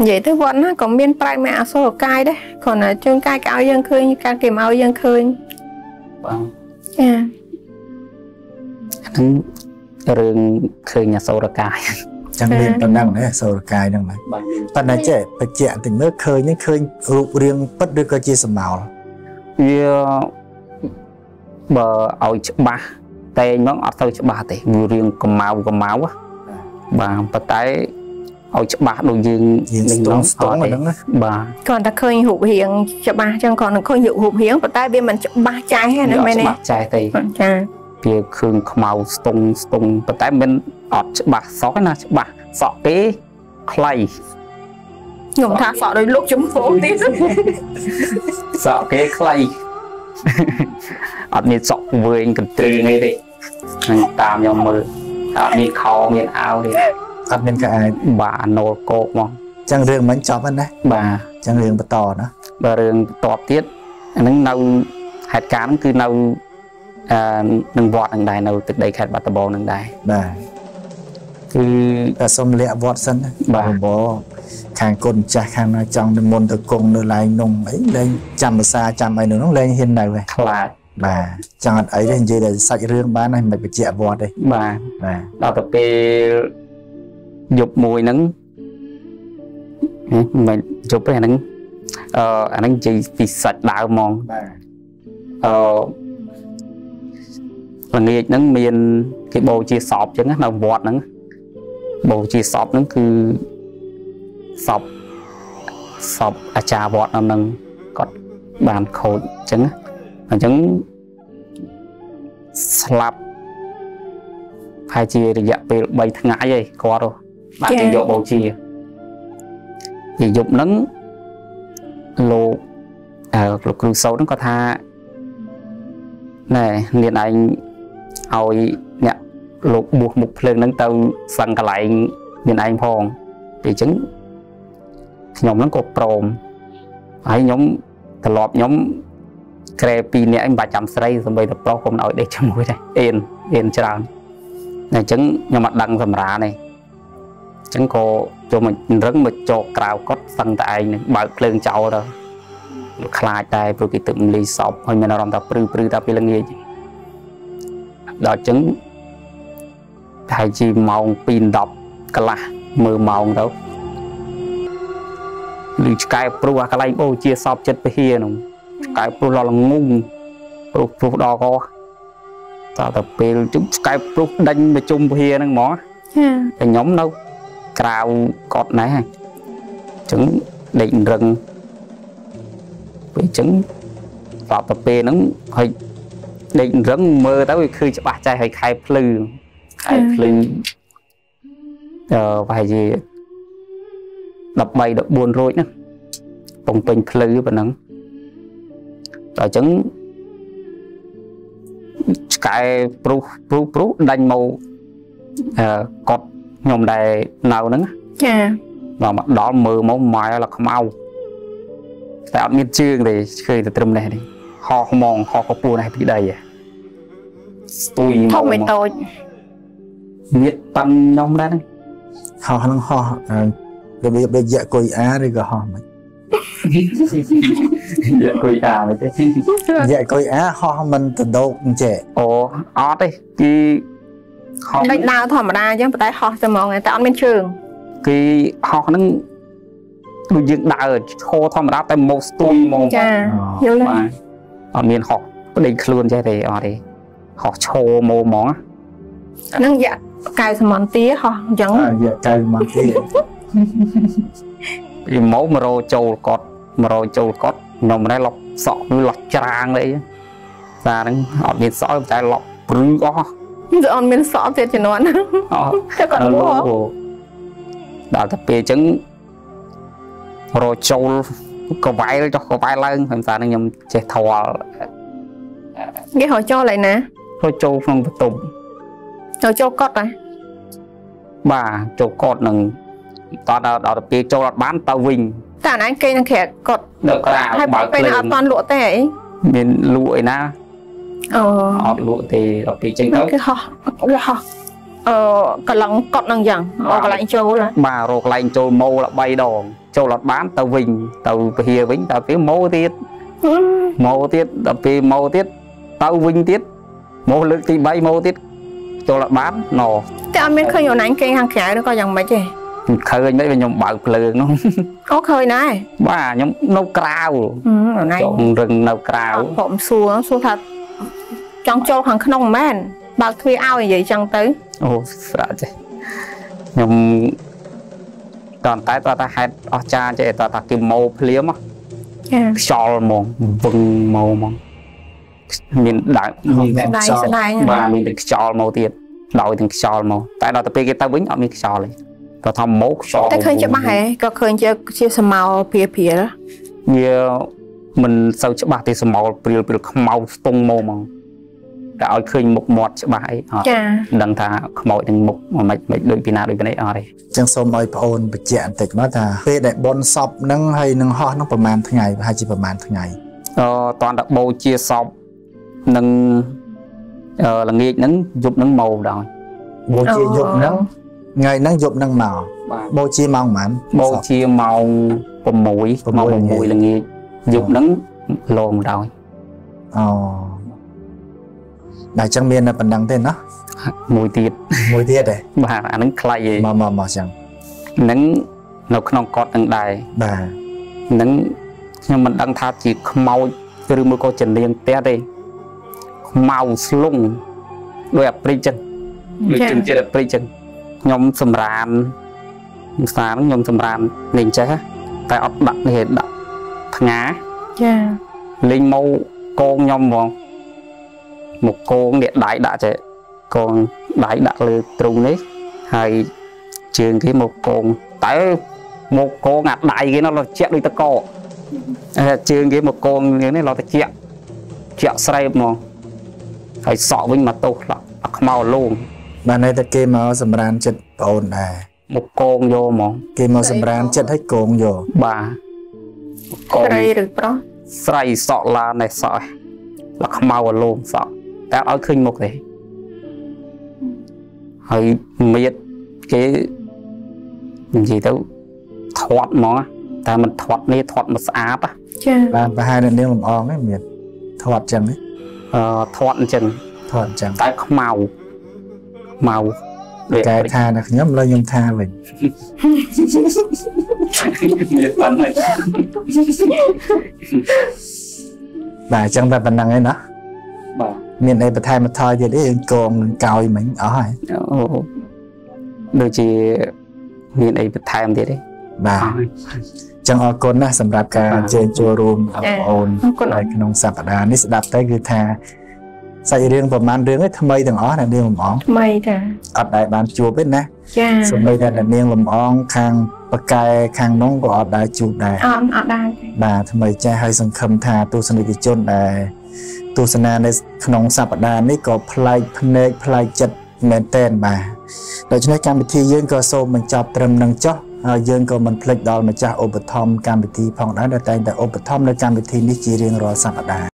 និយាយទៅវត្តណាក៏មានប្រែតមានអសូរកាយដែរគ្រាន់តែជើងកាយគេឲ្យយើងឃើញការគេមកឲ្យយើងឃើញបាទចាហ្នឹងរឿងឃើញអសូរកាយចឹងមានប៉ុណ្ណឹងណាអសូរកាយហ្នឹងបាទបាទប៉ុន្តែចេះបច្ចៈតិចមើលឃើញហ្នឹងឃើញរូបរាងពិតឬក៏ជាសម្ោល វាបើឲ្យច្បាស់តែងមកអត់ទៅច្បាស់ទេវារៀងកម្ៅកម្ៅហ៎បាទប៉ុន្តែឲ្យច្បាស់ដូចយើងយើងស្ទងស្ទងអត់អាទេហ្នឹងណាបាទគ្រាន់តែឃើញរូបរាងច្បាស់ចឹងគ្រាន់តែឃើញរូបរាងប៉ុន្តែវាមិនច្បាស់ចាស់ទេណាមែនទេច្បាស់ចេះទេចាវាឃើញខ្មៅស្ទងស្ទងប៉ុន្តែមិនអត់ច្បាស់សោះទេណាច្បាស់សក់ទេខ្លី ខ្ញុំថាសក់ដូចលោកជំពូទៀតសក់គេខ្លីអត់មានសក់វែងកន្ទ្រីងអីទេហ្នឹងតាមខ្ញុំមើលអត់មានខោមានអាវទេអត់មានកៅអៅបាទណូលកោកមកចឹងរឿងមិញចប់ហើយណាបាទចឹងរឿងបន្តណាបើរឿងបន្ទាប់ទៀតអាហ្នឹងនៅហេតុការណ៍ហ្នឹងគឺនៅអឺនឹងវត្តហ្នឹងដែរនៅទឹកដីខេត្តបាត់ដំបងហ្នឹងដែរបាទគឺតែសុំលាក់វត្តសិនណាបាទបប ខាងគុណចាស់ខាងណាចង់និមន្តទៅគង់នៅឡែងនំអីលែងចាំភាសាចាំអីនៅនោះលែងហ៊ាននៅទេខ្លាចបាទចង់អត់អីទេនិយាយតែសាច់រឿងបានហើយមិនបច្ចៈវត្តទេបាទបាទដល់ទៅពេលយប់មួយហ្នឹងហ៎មិនយប់ទេអាហ្នឹងអឺអាហ្នឹងនិយាយពីសាច់ដើមហ្មងបាទអឺល្ងាចហ្នឹងមានគេបូជាសពអញ្ចឹងណានៅវត្តហ្នឹងបូជាសពហ្នឹងគឺ សពសពអាចារ្យវត្តនៅហ្នឹងគាត់បានខូចអញ្ចឹងណាអញ្ចឹងស្លាប់ហើយជារយៈពេល3ថ្ងៃហើយគាត់ហ៎បានគេយកបូជាពីយប់ហ្នឹងលោកអឺលោកគ្រូសោតហ្នឹងគាត់ថាណែនាងឯងឲ្យអ្នកលោកបួសមុខភ្លើងហ្នឹងទៅសឹងកន្លែងនាងឯងផងពីអញ្ចឹង ខ្ញុំហ្នឹងក៏ព្រមហើយខ្ញុំត្រឡប់ខ្ញុំក្រែពីរនាក់ឯងមិនបាច់ចាំស្រីសំបីតែប្រុសក៏មិនឲ្យដេកជាមួយដែរអៀនអៀនច្រើនតែអញ្ចឹងខ្ញុំអត់ដឹងសម្រានេះអញ្ចឹងក៏ចូលមករឹងមកចោកក្រៅគាត់សឹងតែឯងនឹងបើកភ្លើងចោលទៅខ្លាចដែរព្រោះគេទឹកមលីសពហើយមានអារម្មណ៍ថាព្រឺព្រឺតែពេលល្ងាចដល់អញ្ចឹងប្រហែលជាម៉ោង2:10កន្លះមើលម៉ោងទៅ ឬឆ្កែព្រុសអាកន្លែងបូជាសពចិត្តពហិនោះឆ្កែព្រុសដល់ល្ងងព្រុសព្រុសដល់កតទៅពេលជុំឆ្កែព្រុសដេញមកជុំពហិហ្នឹងហ្មងចាតែខ្ញុំនៅក្រៅកត់ណែអញ្ចឹងដេករឹងពេលអញ្ចឹងតបទៅពេលហ្នឹងហើយដេករឹងមើលទៅវាឃើញច្បាស់ចេះហើយខែភ្លឺខែភ្លឺអឺប្រហែលជា 13 14រួចណាពងពេញភ្លឺប៉ុណ្ណឹងដល់អញ្ចឹងឆ្កែព្រុសព្រុសព្រុសដាញ់មកអឺកត់ខ្ញុំដែលនៅហ្នឹងចាដល់មកដល់មើលមកម៉ែឡើងខ្មៅតែអត់មានជើងទេឃើញតែត្រឹមនេះទេហោះហ្មងហោះកពស់នេះពីដីហ៎ស្ទួយធំមកមិនតូចមានប៉ាន់ខ្ញុំដែរហ្នឹងហោះហ្នឹងហោះអឺ របៀបដូចយៈគុយអាឬក៏ហោះមិនយកគួយអាមិនទេយៈគុយអាហោះមិនទៅដោកអញ្ចេះអូអត់ទេគឺហោះដូចដើរធម្មតាអញ្ចឹងប៉ុន្តែហោះទៅហ្មងតែអត់មានជើងគឺហោះហ្នឹងដូចយើងដើរឈរធម្មតាតែមកស្ទួយមកចាយល់ទេបាទអត់មានហោះប្តីខ្លួនចេះទេអត់ទេហោះឈរមកហ្មងណាហ្នឹងយ៉ាក់កៅសមន្ទាហោះអញ្ចឹងអើយៈកៅមកទៀត ពីមកម្រោចូលកត់មករោចូលកត់ខ្ញុំម្នេះលប់សក់គឺលប់ច្រាងទៅអីសារហ្នឹងអត់មានសក់តែលប់ព្រឺអស់វាអត់មានសក់ទៀតជំនាន់អស់តែគាត់លោដល់ទៅពេលអញ្ចឹងរោចូលកវ៉ែលចុះកវ៉ែលឡើងខ្ញុំសារហ្នឹងខ្ញុំចេះធវល់គេហៅចូលហើយណារោចូលក្នុងបន្ទប់ចូលចូលកត់ហ៎បាទចូលកត់នឹង តដល់ដល់ទៅពេលចូលអត់បានទៅវិញតែអាណាគេនឹងក្រែកកត់នៅក្រៅហើយបើកពេលភ្លើអងត់តាន់លក់ទេអីមានលក់អីណាអូអត់លក់ទេដល់ពេលអញ្ចឹងទៅគេហោះវាហោះអឺកន្លងកត់នឹងយ៉ាងអូកន្លែងចូលហ៎បាទរកកន្លែងចូលម៉ូល3ដងចូលអត់បានទៅវិញទៅពហិវិញដល់ពេលម៉ូទៀតម៉ូទៀតដល់ពេលម៉ូទៀតទៅវិញទៀតម៉ូលើកទី3ម៉ូទៀតចូលអត់បានណោតែអត់មានឃើញអូនឯងគេខាងក្រៅឬក៏យ៉ាងម៉េចទេ ឃើញមិនខ្ញុំបើកភ្លើងនោះអូឃើញដែរបាទខ្ញុំនៅក្រៅហឹមអូនឯងចង់រឹងនៅក្រៅខ្ញុំសួរសួរថាចង់ចូលខាងក្នុងមែនបើកទ្វារឲ្យនិយាយចឹងទៅអូស្រាក់ចេះខ្ញុំតន្តែតើតាហេតុអស្ចារ្យចេះតើតាគេម៉ូភ្លាមហ៎ចាខ្យល់ហ្មងវឹងមកហ្មងមានដើមមានតែស្ដាយស្ដាយបាទមានតែខ្យល់មកទៀតដោយទាំងខ្យល់មកតែដល់ទៅពេលគេទៅវិញអត់មានខ្យល់ទេ គាត់ថាមកខ្យល់តែឃើញច្បាស់ហ៎ក៏ឃើញជាជាសមោព្រាព្រាលវាមិនសូវច្បាស់ទេសមោលព្រាលព្រាលខ្មៅស្ទង់មកហ្មងតែឲ្យឃើញមុខមាត់ច្បាស់អីអត់ចាដឹងថាខ្មោចនឹងមុខមិនមិនមិនដូចពីណាដូចពីនេះអត់ទេចឹងសូមឲ្យបងអូនបញ្ជាក់បន្តិចមកថាពេលដែលបនសពហ្នឹងហើយនឹងហោះហ្នឹងប្រហែលថ្ងៃប្រហែលជាប្រហែលថ្ងៃអឺតន់តែបូជាសពនឹងអឺល្ងាចហ្នឹងយប់ហ្នឹងមកដល់បូជាយប់ហ្នឹង ថ្ងៃហ្នឹងយប់ហ្នឹងមកបាទបូជាម៉ោងប៉ុន្មានបូជាម៉ោង6ម៉ោង6 6ល្ងាចយប់ហ្នឹងលងដល់អូតែចឹងមានតែប៉ុណ្ណឹងទេណាមួយទៀតមួយទៀតទេបាទអាហ្នឹងខ្លៃឯងមកមកមកចឹងហ្នឹងនៅក្នុងកត់ហ្នឹងដែរបាទហ្នឹងខ្ញុំមិនដឹងថាជាខ្មោចឬមួយក៏ជានាងផ្ទះទេខ្មៅស្លុងដោយអាព្រិចចឹងដូចជើងចិត្តអាព្រិចចឹង ខ្ញុំសម្រានខ្ញុំស្ដារខ្ញុំសម្រានលេងចេះតែអត់ដាក់នេះទេដាក់ផ្ងាចាលេងមកកងខ្ញុំហ្មងមកកងនេះដៃដាក់ចេះកងដៃដាក់លើទ្រូងនេះហើយជើងគេមកកងតែមកកងអាដៃគេនោះលជាក់ដូចតកអឺជើងគេមកកងនេះលតិចជាក់ជាក់ស្រែបហ្មងហើយសក់វិញមកទោសអាខ្មៅលង បាទន័យថាគេមកសម្រានចិត្តបងអូនដែរមកកងយកហ្មងគេមកសម្រានចិត្តឲ្យកងយកបាទកងស្រីឬប្រុសស្រីសក់ឡាននេះសក់លខ្មៅលងសក់តែអត់ឲ្យឃើញមុខទេហើយមៀតគេនិយាយទៅធាត់ហ្មងតែមិនធាត់នេះធាត់មកស្អាតណាចាបានប្រហែលអ្នកនាងលំអងហ្នឹងមានធាត់ចឹងទេអឺធាត់អញ្ចឹងធាត់ចឹងតែខ្មៅខ្មៅវាកែថាដល់ខ្ញុំលើខ្ញុំថាវិញមានប៉ុណ្ណឹងបាទអញ្ចឹងតែប៉ុណ្្នឹងឯណាបាទមានអីបន្ថែមបន្ថយទៀតទេយើងកងនឹងកោយមិញអស់ហើយអូដូចជាមានអីបន្ថែមទៀតទេបាទអស់ហើយអញ្ចឹងអរគុណណាស់សម្រាប់ការអញ្ជើញចូលរួមបងប្អូនអរគុណនៅក្នុងសប្តាហ៍នេះស្ដាប់ទៅគឺថា សាច់រឿងប្រហែលរឿងឯងថ្មីទាំងអស់ណានាងលំអងថ្មីតាអត់ដែលបានជួបទេណាចាសូម្បីតែអ្នកនាងលំអងខាងបកែខាងនោះក៏អត់ដែលជួបដែរអត់អត់ដែរបាទថ្មីចេះហើយសង្ឃឹមថាទស្សនិកជនដែលទស្សនានៅក្នុងសប្តាហ៍នេះក៏ប្លែកភ្នែកប្លែកចិត្តមែនតែនបាទដូច្នេះកម្មវិធីយើងក៏សូមបញ្ចប់ត្រឹមនឹងចុះហើយយើងក៏មិនភ្លេចដល់ម្ចាស់ឧបត្ថម្ភកម្មវិធីផងដែរដែលតែងតែឧបត្ថម្ភនៅកម្មវិធីនេះជារៀងរាល់សប្តាហ៍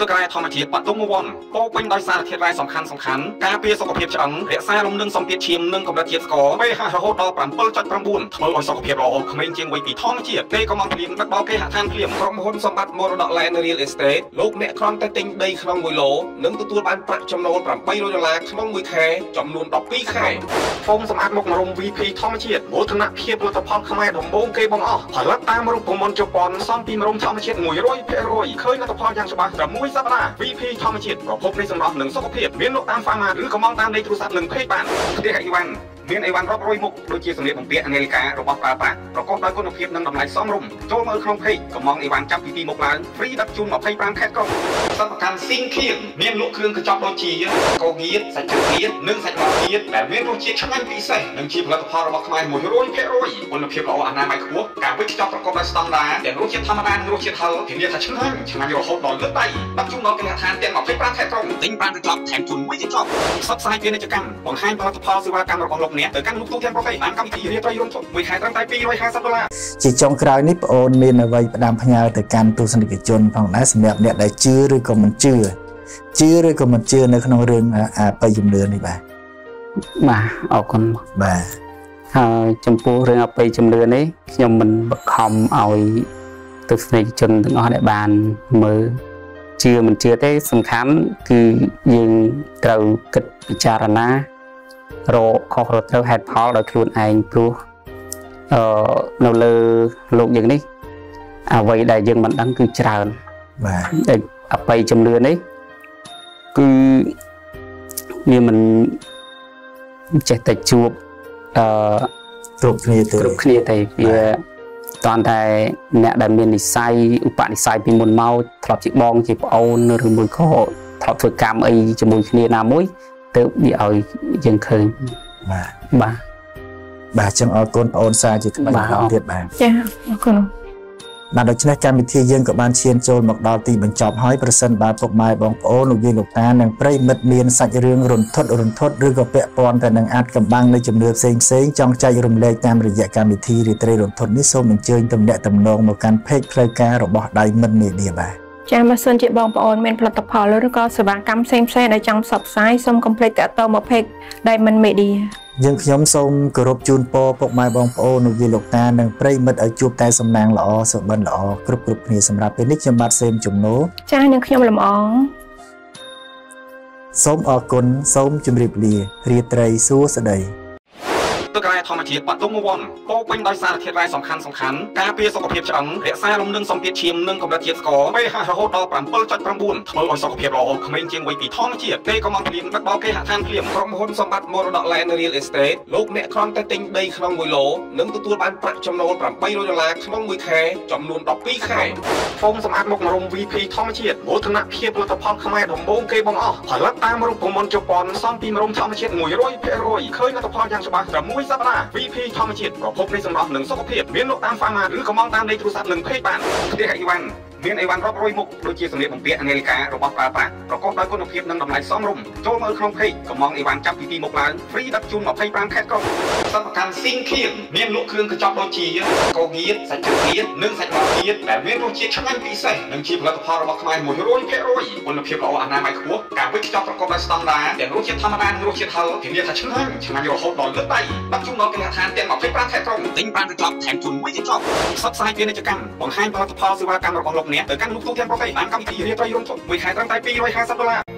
ទឹករ៉ែធម្មជាតិបាត់ទុំវ័នពោពេញដោយសារធាតុរ៉ែសំខាន់សំខាន់ការពារសុខភាពឆ្អឹងរក្សាលំនឹងសម្ពាធឈាមនិងកម្រិតជាតិស្ករ pH រហូតដល់7.9ធ្វើឲ្យសុខភាពល្អក្មេងជាងវ័យពីធម្មជាតិទេក៏មកព្រៀងដឹកដល់គេហដ្ឋានព្រៀងក្រុមហ៊ុនសម្បត្តិមរតក Land Real Estate លោកអ្នកគ្រាន់តែទិញដីក្នុង1ឡូនិងទទួលបានប្រាក់ចំណូល800ដុល្លារក្នុងមួយខែចំនួន12ខែហ្វូមសម្អាតមុខមរំ VP ធម្មជាតិមោទនភាពផលិតផលខ្មែរដំបូងគេបង្អស់ផលិតតាមរូបមន្តជប៉ុនសំពីមរំធម្មជាតិ100%ឃើញលទ្ធផលយ៉ាងច្បាស់ត្រឹមមួយសប្តាហ៍ VP ធម្មជាតិប្រភពនៃសម្រស់និងសុខភាពមានលក់តាមហ្វាម៉ាឬក៏មកតាមលេខទូរស័ព្ទនិង page បានផ្ទះអីវ៉ាន់ មានអីវ៉ាន់រាប់រយមុខដូចជាសម្លៀកបំពាក់នាឡិការបស់ប្រើប្រាស់ប្រកបដោយគុណភាពនិងតម្លៃសមរម្យចូលមើលក្នុង page កំងអីវ៉ាន់ចាប់ពីទីមុខឡើង free ដឹកជូន25ខេត្តក្រុងសិប្បកម្មស៊ីងខៀងមានលក់គ្រឿងកញ្ចប់ដូចជាកោងៀតសាច់ជ្រូកងៀតនិងសាច់មាន់ងៀតដែលមានរសជាតិឆ្ងាញ់ពិសេសនិងជាផលិតផលរបស់ខ្មែរ100%គុណភាពល្អអនាម័យខ្ពស់ការវេចខ្ចប់ប្រកបដោយស្តង់ដារទាំងរសជាតិធម្មតានិងរសជាតិហឹរធានាថាឆ្ងាញ់ឆ្ងាញ់រហូតដល់លើកដៃដឹកជូនដល់គេហដ្ឋានទាំង25ខេត្តក្រុងទិញបានទៅចប់ថែមជូនមួយទៀតចប់ផ្សព្វផ្សាយពាណិជ្ជកម្មបង្ហាញផលិតផលសេវាកម្មរបស់លោកអ្នកទៅកាន់លោកទូទាំងប្រទេសបានកម្មវិធីរៀបរយរំទុកមួយខែត្រឹមតែ250ដុល្លារជាចុងក្រោយនេះបងអូនមានអ្វីផ្ដាំផ្ញើទៅកាន់ទស្សនិកជនផងដែរសម្រាប់អ្នកដែលជឿឬក៏មិនជឿជឿឬក៏មិនជឿនៅក្នុងរឿងអាបិយជំនឿនេះបាទបាទអរគុណបាទហើយចំពោះរឿងអបិយជំនឿនេះខ្ញុំមិនបខំឲ្យទស្សនិកជនទាំងអស់ដែលបានមើលជឿមិនជឿទេសំខាន់គឺយើងត្រូវគិតពិចារណា រកខុសរកត្រូវហេតុផលដោយខ្លួនឯងព្រោះអឺនៅលើលោកយើងនេះអ្វីដែលយើងមិនដឹងគឺច្រើនបាទដែលអបិយជំនឿនេះគឺវាមិនចេះតែជួបអឺគ្រប់គ្នាទេគ្រប់គ្នាទេវាតន់តែអ្នកដែលមាននិស័យឧបនិស្ស័យពីមុនមកធ្លាប់ជាបងជាប្អូនឬមួយក៏ធ្លាប់ធ្វើកម្មអីជាមួយគ្នាណាមួយ ទៅវាឲ្យយើងឃើញបាទបាទបាទចឹងអរគុណបងអូនសាជាថ្មីបាទម្ដងទៀតបាទចាអរគុណបាទដូច្នេះកម្មវិធីយើងក៏បានឈានចូលមកដល់ទីបញ្ចប់ហើយប្រសិនបើពុកម៉ែបងប្អូនលោកយាយលោកតានិងប្រិយមិត្តមានសាច់រឿងរន្ធត់រន្ធត់ឬក៏ពាក់ព័ន្ធទៅនឹងអាចកំបាំងនៃជំនឿផ្សេងផ្សេងៗចង់ចែករំលែកតាមរយៈកម្មវិធីរាត្រីរន្ធត់នេះសូមអញ្ជើញទំនាក់ទំនងមកកាន់ page ផ្លូវការរបស់ Diamond Media បាទ ចាបើសិនជាបងប្អូនមានផលិតផលឬក៏សេវាកម្មផ្សេងផ្សេងៗដែលចង់ផ្សព្វផ្សាយសូមកុំភ្លេចតាក់ទងមក page Diamond Media យើងខ្ញុំសូមគោរពជូនពរពុកម៉ែបងប្អូនលោកយាយលោកតានិងប្រិយមិត្តឲ្យជួបតែសំណាងល្អសុបិនល្អគ្រប់គ្រប់គ្នាសម្រាប់ពេលនេះខ្ញុំបាទសេមជំនោចានឹងខ្ញុំលំអងសូមអរគុណសូមជម្រាបលា រាត្រីសួស្តី ទឹករ៉ែធម្មជាតិបាត់ទុំវ័នពោពេញដោយសារធាតុរ៉ែសំខាន់សំខាន់ការពារសុខភាពឆ្អឹងរក្សាលំនឹងសម្ពាធឈាមនិងកម្រិតជាតិស្ករ pH រហូតដល់7.9ធ្វើឲ្យសុខភាពល្អក្មេងជាងវ័យពីធម្មជាតិទេក៏មកព្រៀងដឹកដល់គេហដ្ឋានព្រៀងក្រុមហ៊ុនសម្បត្តិមរតក Land Real Estate លោកអ្នកគ្រាន់តែទិញដីក្នុង1ឡូនិងទទួលបានប្រាក់ចំណូល800ដុល្លារក្នុងមួយខែចំនួន12ខែហ្វូមសម្អាតមុខមរំ VP ធម្មជាតិមោទនភាពផលិតផលខ្មែរដំបូងគេបង្អស់ផលិតតាមរូបមន្តជប៉ុនសំពីមរំធម្មជាតិ100%ឃើញលទ្ធផលយ៉ាងច្បាស់ត្រឹមមួយសប្តាហ៍ VP ធម្មជាតិប្រភពនៃសម្រស់និងសុខភាពមានលក់តាមហ្វាម៉ាឬក៏មកតាមលេខទូរស័ព្ទនិង page បានផ្ទះអីវ៉ាន់ មានអីវ៉ាន់រាប់រយមុខដូចជាសម្លៀកបំពាក់នាឡិការបស់ប្រើប្រាស់ប្រកបដោយគុណភាពនិងតម្លៃសមរម្យចូលមើលក្នុង page កំងអីវ៉ាន់ចាប់ពីទីមុខឡើង free ដឹកជូន25ខេត្តក្រុងសិប្បកម្មស៊ីងខៀងមានលក់គ្រឿងកញ្ចប់ដូចជាកោងៀតសាច់ជ្រូកងៀតនិងសាច់មាន់ងៀតដែលមានរសជាតិឆ្ងាញ់ពិសេសនិងជាផលិតផលរបស់ខ្មែរ100%គុណភាពល្អអនាម័យខ្ពស់ការវេចខ្ចប់ប្រកបដោយស្តង់ដារទាំងរសជាតិធម្មតានិងរសជាតិហឹរធានាថាឆ្ងាញ់ឆ្ងាញ់រហូតដល់លើកដៃដឹកជូនដល់គេហដ្ឋានទាំង25ខេត្តក្រុងទិញបានទៅចប់ថែមជូនមួយទៀតចប់ផ្សព្វផ្សាយពាណិជ្ជកម្មបង្ហាញផលិតផលសេវាកម្មរបស់លោកអ្នកទៅកាន់លោកទូទាំងប្រទេសបានកម្មវិធីរៀបរយរំទុកមួយខែត្រឹមតែ250ដុល្លារ